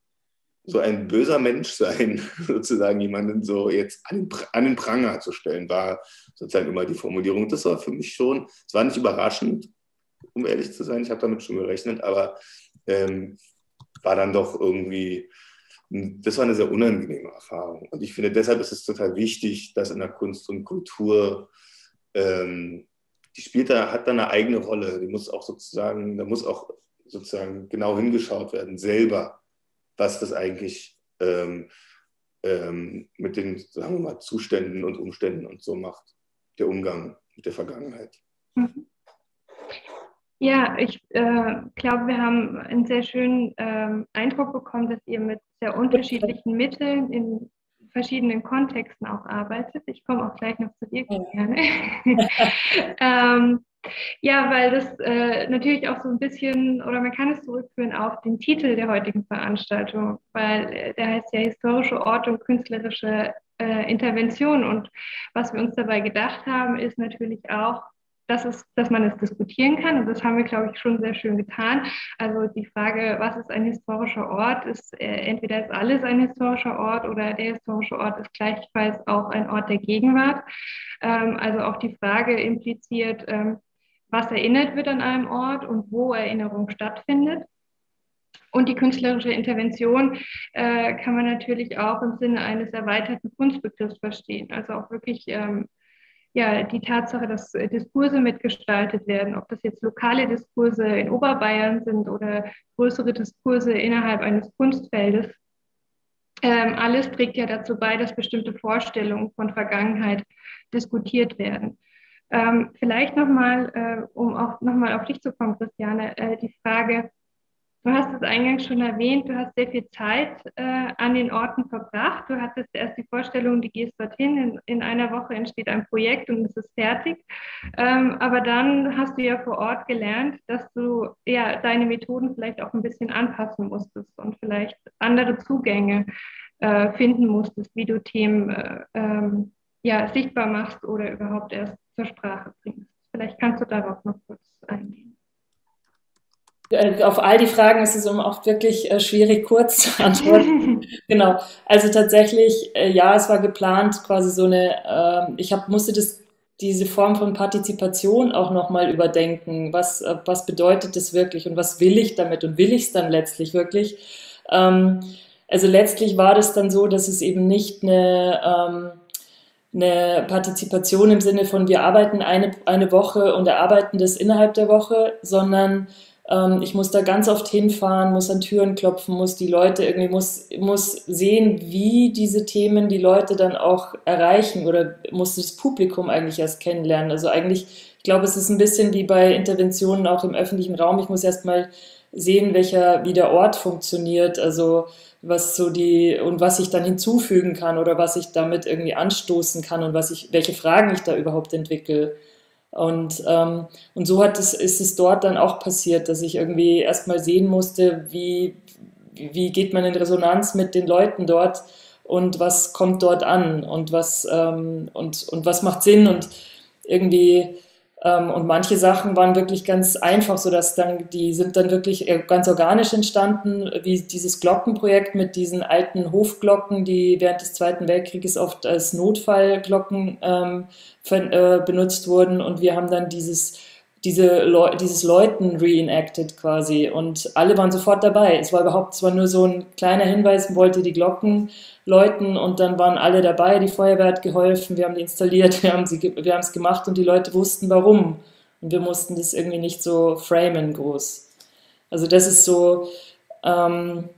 so ein böser Mensch sein, (laughs) sozusagen jemanden so jetzt an den, an den Pranger zu stellen, war sozusagen immer die Formulierung. Das war für mich schon, es war nicht überraschend, um ehrlich zu sein, ich habe damit schon gerechnet, aber ähm, war dann doch irgendwie, das war eine sehr unangenehme Erfahrung. Und ich finde, deshalb ist es total wichtig, dass in der Kunst und Kultur, ähm, die spielt da, hat da eine eigene Rolle, die muss auch sozusagen, da muss auch sozusagen genau hingeschaut werden, selber was das eigentlich ähm, ähm, mit den, sagen wir mal, Zuständen und Umständen und so macht, der Umgang mit der Vergangenheit. Mhm. Ja, ich äh, glaube, wir haben einen sehr schönen ähm, Eindruck bekommen, dass ihr mit sehr unterschiedlichen Mitteln in verschiedenen Kontexten auch arbeitet. Ich komme auch gleich noch zu dir, gerne. (laughs) ähm, ja, weil das äh, natürlich auch so ein bisschen, oder man kann es zurückführen auf den Titel der heutigen Veranstaltung, weil äh, der heißt ja historische Orte und künstlerische äh, Intervention. Und was wir uns dabei gedacht haben, ist natürlich auch, dass, es, dass man es diskutieren kann. Und das haben wir, glaube ich, schon sehr schön getan. Also die Frage, was ist ein historischer Ort, ist äh, entweder ist alles ein historischer Ort oder der historische Ort ist gleichfalls auch ein Ort der Gegenwart. Ähm, also auch die Frage impliziert, ähm, was erinnert wird an einem Ort und wo Erinnerung stattfindet. Und die künstlerische Intervention äh, kann man natürlich auch im Sinne eines erweiterten Kunstbegriffs verstehen. Also auch wirklich ähm, ja, die Tatsache, dass Diskurse mitgestaltet werden, ob das jetzt lokale Diskurse in Oberbayern sind oder größere Diskurse innerhalb eines Kunstfeldes. Ähm, alles trägt ja dazu bei, dass bestimmte Vorstellungen von Vergangenheit diskutiert werden. Ähm, vielleicht nochmal, äh, um auch nochmal auf dich zu kommen, Christiane, äh, die Frage, du hast es eingangs schon erwähnt, du hast sehr viel Zeit äh, an den Orten verbracht. Du hattest erst die Vorstellung, du gehst dorthin, in, in einer Woche entsteht ein Projekt und es ist fertig. Ähm, aber dann hast du ja vor Ort gelernt, dass du ja deine Methoden vielleicht auch ein bisschen anpassen musstest und vielleicht andere Zugänge äh, finden musstest, wie du Themen äh, ähm, ja, sichtbar machst oder überhaupt erst zur Sprache bringst. Vielleicht kannst du darauf noch kurz eingehen. Äh, auf all die Fragen ist es oft wirklich äh, schwierig, kurz zu (laughs) antworten. genau. Also tatsächlich, äh, ja, es war geplant, quasi so eine, ähm, ich hab, musste das, diese Form von Partizipation auch nochmal überdenken. Was, was bedeutet das wirklich und was will ich damit und will ich es dann letztlich wirklich? Ähm, also letztlich war das dann so, dass es eben nicht eine, ähm, eine Partizipation im Sinne von, wir arbeiten eine, eine Woche und erarbeiten das innerhalb der Woche, sondern ähm, ich muss da ganz oft hinfahren, muss an Türen klopfen, muss die Leute irgendwie, muss, muss sehen, wie diese Themen die Leute dann auch erreichen oder muss das Publikum eigentlich erst kennenlernen. Also eigentlich, ich glaube, es ist ein bisschen wie bei Interventionen auch im öffentlichen Raum. Ich muss erst mal sehen, welcher, wie der Ort funktioniert. Also was so die und was ich dann hinzufügen kann oder was ich damit irgendwie anstoßen kann und was ich, welche Fragen ich da überhaupt entwickle. Und, ähm, und so hat es, ist es dort dann auch passiert, dass ich irgendwie erstmal sehen musste, wie, wie geht man in Resonanz mit den Leuten dort und was kommt dort an und was, ähm, und, und was macht Sinn und irgendwie und manche Sachen waren wirklich ganz einfach, so dass dann, die sind dann wirklich ganz organisch entstanden, wie dieses Glockenprojekt mit diesen alten Hofglocken, die während des Zweiten Weltkrieges oft als Notfallglocken ähm, äh, benutzt wurden. Und wir haben dann dieses, diese Leu dieses Läuten reenacted quasi. Und alle waren sofort dabei. Es war überhaupt, es war nur so ein kleiner Hinweis, wollte die Glocken Leuten und dann waren alle dabei, die Feuerwehr hat geholfen, wir haben die installiert, wir haben, sie, wir haben es gemacht und die Leute wussten warum. Und wir mussten das irgendwie nicht so framen groß. Also das ist so ähm,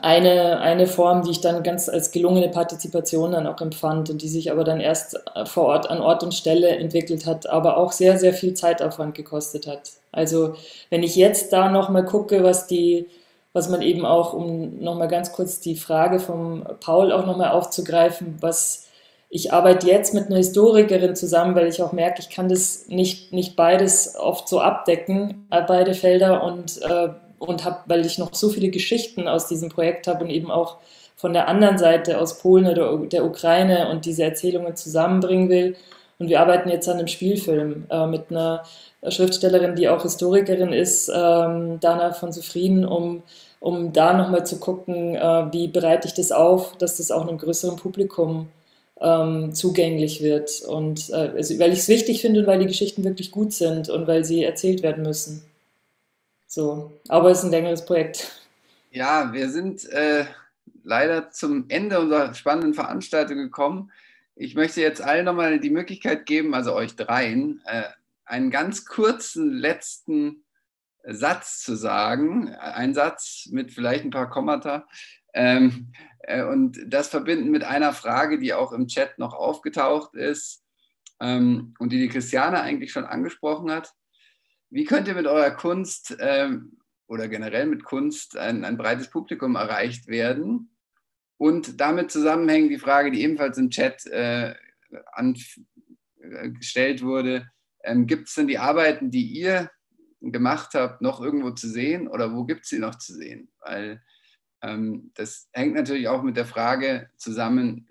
eine, eine Form, die ich dann ganz als gelungene Partizipation dann auch empfand und die sich aber dann erst vor Ort an Ort und Stelle entwickelt hat, aber auch sehr, sehr viel Zeitaufwand gekostet hat. Also wenn ich jetzt da nochmal gucke, was die was man eben auch, um nochmal ganz kurz die Frage vom Paul auch nochmal aufzugreifen, was ich arbeite jetzt mit einer Historikerin zusammen, weil ich auch merke, ich kann das nicht, nicht beides oft so abdecken, äh, beide Felder und, äh, und habe, weil ich noch so viele Geschichten aus diesem Projekt habe und eben auch von der anderen Seite aus Polen oder der Ukraine und diese Erzählungen zusammenbringen will. Und wir arbeiten jetzt an einem Spielfilm äh, mit einer Schriftstellerin, die auch Historikerin ist, ähm, Dana von Sufrin, um um da nochmal zu gucken, äh, wie bereite ich das auf, dass das auch einem größeren Publikum ähm, zugänglich wird. Und äh, also, weil ich es wichtig finde und weil die Geschichten wirklich gut sind und weil sie erzählt werden müssen. So, aber es ist ein längeres Projekt. Ja, wir sind äh, leider zum Ende unserer spannenden Veranstaltung gekommen. Ich möchte jetzt allen nochmal die Möglichkeit geben, also euch dreien, äh, einen ganz kurzen letzten Satz zu sagen. Ein Satz mit vielleicht ein paar Kommata. Ähm, äh, und das verbinden mit einer Frage, die auch im Chat noch aufgetaucht ist ähm, und die die Christiane eigentlich schon angesprochen hat. Wie könnt ihr mit eurer Kunst ähm, oder generell mit Kunst ein, ein breites Publikum erreicht werden? Und damit zusammenhängt die Frage, die ebenfalls im Chat äh, äh, gestellt wurde, ähm, gibt es denn die Arbeiten, die ihr gemacht habt, noch irgendwo zu sehen oder wo gibt es sie noch zu sehen? Weil ähm, das hängt natürlich auch mit der Frage zusammen,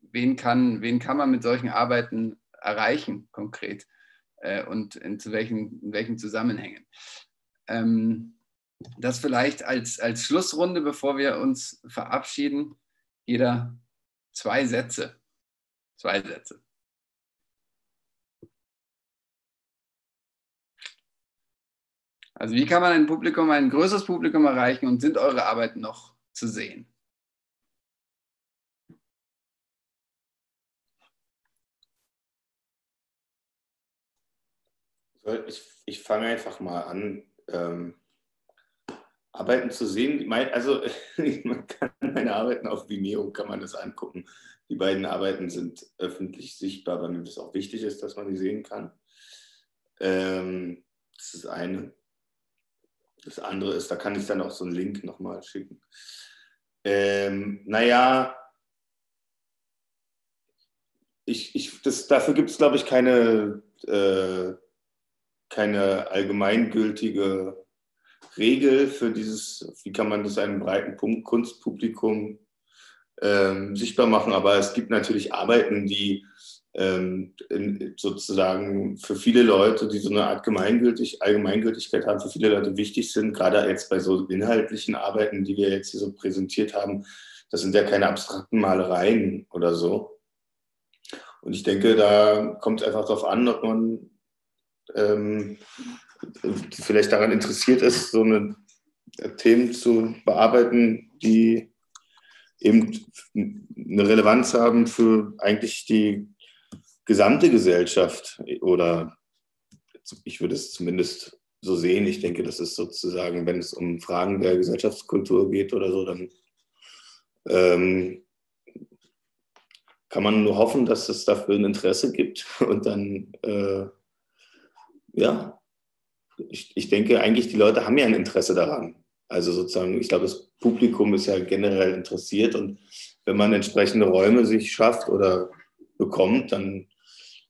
wen kann, wen kann man mit solchen Arbeiten erreichen konkret äh, und in, zu welchen, in welchen Zusammenhängen. Ähm, das vielleicht als, als Schlussrunde, bevor wir uns verabschieden, jeder zwei Sätze. Zwei Sätze. Also wie kann man ein Publikum, ein größeres Publikum erreichen und sind eure Arbeiten noch zu sehen? Ich, ich fange einfach mal an. Ähm, Arbeiten zu sehen. Also (laughs) man kann meine Arbeiten auf Vimeo, kann man das angucken. Die beiden Arbeiten sind öffentlich sichtbar, weil mir das auch wichtig ist, dass man die sehen kann. Ähm, das ist eine. Das andere ist, da kann ich dann auch so einen Link nochmal schicken. Ähm, naja, ich, ich, das, dafür gibt es, glaube ich, keine, äh, keine allgemeingültige Regel für dieses, wie kann man das einem breiten Kunstpublikum ähm, sichtbar machen. Aber es gibt natürlich Arbeiten, die ähm, in, sozusagen für viele Leute, die so eine Art Gemeingültig, Allgemeingültigkeit haben, für viele Leute wichtig sind, gerade jetzt bei so inhaltlichen Arbeiten, die wir jetzt hier so präsentiert haben. Das sind ja keine abstrakten Malereien oder so. Und ich denke, da kommt es einfach darauf an, ob man ähm, vielleicht daran interessiert ist, so eine äh, Themen zu bearbeiten, die eben eine Relevanz haben für eigentlich die gesamte Gesellschaft oder ich würde es zumindest so sehen. Ich denke, das ist sozusagen, wenn es um Fragen der Gesellschaftskultur geht oder so, dann ähm, kann man nur hoffen, dass es dafür ein Interesse gibt (laughs) und dann äh, ja, ich, ich denke eigentlich, die Leute haben ja ein Interesse daran. Also sozusagen, ich glaube, das Publikum ist ja generell interessiert und wenn man entsprechende Räume sich schafft oder bekommt, dann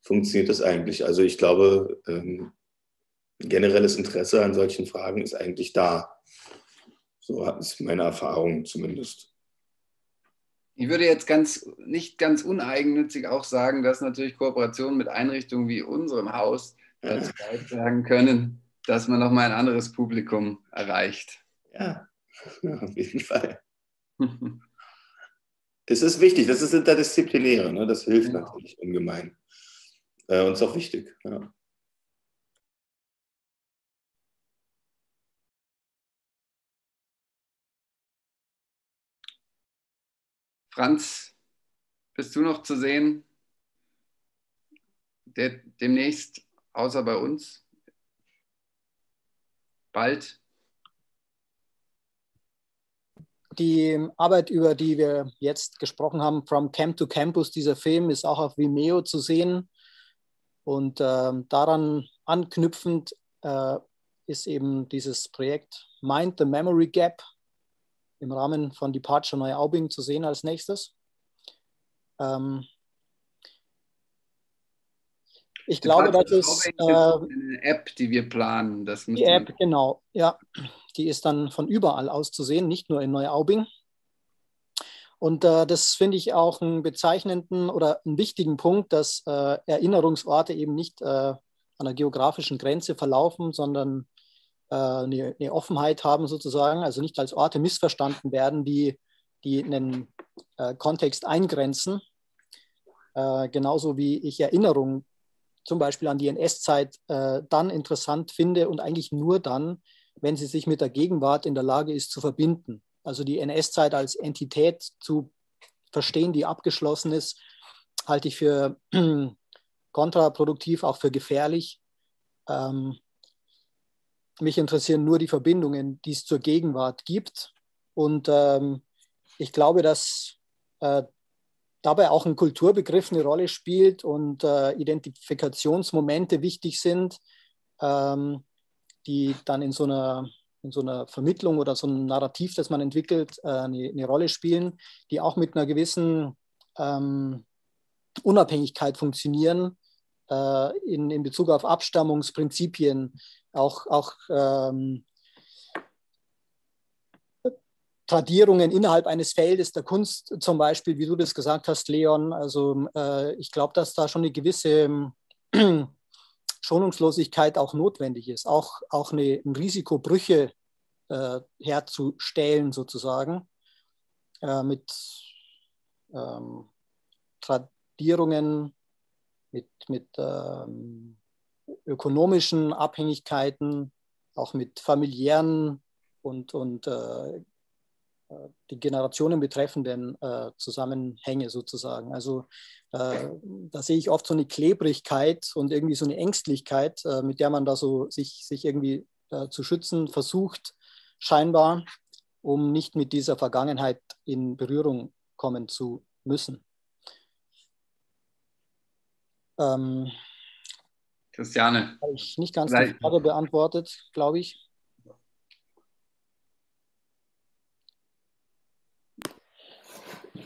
funktioniert das eigentlich. Also ich glaube, ähm, generelles Interesse an solchen Fragen ist eigentlich da. So ist meine Erfahrung zumindest. Ich würde jetzt ganz nicht ganz uneigennützig auch sagen, dass natürlich Kooperationen mit Einrichtungen wie unserem Haus dazu beitragen können, dass man nochmal ein anderes Publikum erreicht. Ja, (laughs) auf jeden Fall. (laughs) es ist wichtig, das ist interdisziplinäre, ne? das hilft genau. natürlich ungemein. Äh, und ist auch wichtig. Ja. Franz, bist du noch zu sehen? Der, demnächst außer bei uns? Bald? Die Arbeit, über die wir jetzt gesprochen haben, From Camp to Campus, dieser Film ist auch auf Vimeo zu sehen. Und äh, daran anknüpfend äh, ist eben dieses Projekt Mind the Memory Gap im Rahmen von Departure Neuaubing zu sehen als nächstes. Ähm, ich glaube, das ist äh, eine App, die wir planen. Das die App, genau. Ja, die ist dann von überall aus zu sehen, nicht nur in Neuaubing. Und äh, das finde ich auch einen bezeichnenden oder einen wichtigen Punkt, dass äh, Erinnerungsorte eben nicht äh, an der geografischen Grenze verlaufen, sondern eine, eine, Offenheit haben sozusagen, also nicht als Orte missverstanden werden, die, die einen äh, Kontext eingrenzen. Äh, genauso wie ich Erinnerungen zum Beispiel an die NS-Zeit äh, dann interessant finde und eigentlich nur dann, wenn sie sich mit der Gegenwart in der Lage ist zu verbinden. Also die NS-Zeit als Entität zu verstehen, die abgeschlossen ist, halte ich für (clears throat) kontraproduktiv, auch für gefährlich. Ähm, mich interessieren nur die Verbindungen, die es zur Gegenwart gibt. Und ähm, ich glaube, dass äh, dabei auch ein Kulturbegriff eine Rolle spielt und äh, Identifikationsmomente wichtig sind, ähm, die dann in so, einer, in so einer Vermittlung oder so einem Narrativ, das man entwickelt, äh, eine, eine, Rolle spielen, die auch mit einer gewissen ähm, Unabhängigkeit funktionieren äh, in, in Bezug auf Abstammungsprinzipien, auch, auch ähm, Tradierungen innerhalb eines Feldes der Kunst, zum Beispiel, wie du das gesagt hast, Leon. Also äh, ich glaube, dass da schon eine gewisse äh, (clears throat) Schonungslosigkeit auch notwendig ist, auch, auch eine, ein Risiko, Brüche äh, herzustellen sozusagen äh, mit ähm, Tradierungen, mit, mit ähm, ökonomischen Abhängigkeiten, auch mit familiären und, und äh, die Generationen betreffenden äh, Zusammenhänge sozusagen. Also äh, da sehe ich oft so eine Klebrigkeit und irgendwie so eine Ängstlichkeit, äh, mit der man da so sich, sich irgendwie äh, zu schützen versucht, scheinbar, um nicht mit dieser Vergangenheit in Berührung kommen zu müssen. Ähm, Christiane. Habe ich nicht ganz die Frage beantwortet, glaube ich.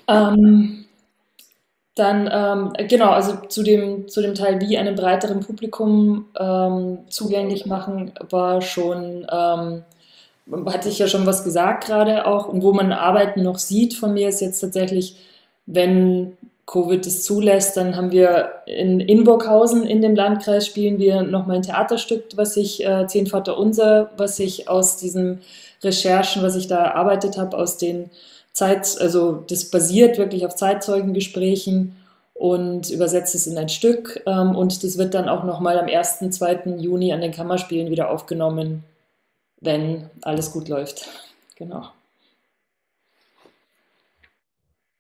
Ähm, dann, ähm, genau, also zu dem, zu dem Teil, wie einem breiteren Publikum ähm, zugänglich machen, war schon, ähm, hatte ich ja schon was gesagt gerade auch, und wo man Arbeiten noch sieht von mir, ist jetzt tatsächlich, wenn Covid es zulässt, dann haben wir in Inburghausen in dem Landkreis spielen wir nochmal ein Theaterstück, was ich, äh, Zehn Vater Unser, was ich aus diesen Recherchen, was ich da erarbeitet habe, aus den Zeit, also das basiert wirklich auf Zeitzeugengesprächen und übersetzt es in ein Stück. Ähm, und das wird dann auch nochmal am 1., 2. Juni an den Kammerspielen wieder aufgenommen, wenn alles gut läuft. (laughs) Genau.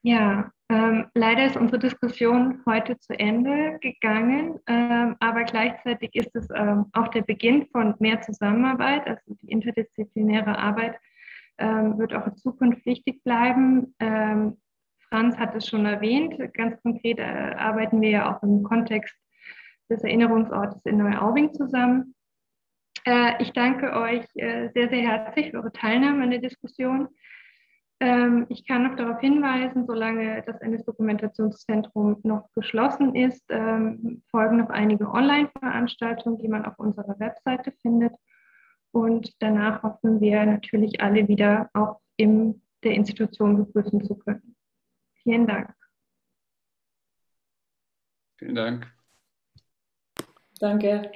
Ja, ähm, leider ist unsere Diskussion heute zu Ende gegangen, ähm, aber gleichzeitig ist es ähm, auch der Beginn von mehr Zusammenarbeit, also die interdisziplinäre Arbeit ähm, wird auch in Zukunft wichtig bleiben. Ähm, Franz hat es schon erwähnt. Ganz konkret äh, arbeiten wir ja auch im Kontext des Erinnerungsortes in Neuaubing zusammen. Äh, ich danke euch äh, sehr, sehr herzlich für eure Teilnahme an der Diskussion. Ähm, ich kann noch darauf hinweisen, solange das NS-Dokumentationszentrum noch geschlossen ist, ähm, folgen noch einige Online-Veranstaltungen, die man auf unserer Webseite findet. Und danach hoffen wir natürlich alle wieder auch in der Institution begrüßen zu können. Vielen Dank. Vielen Dank. Danke.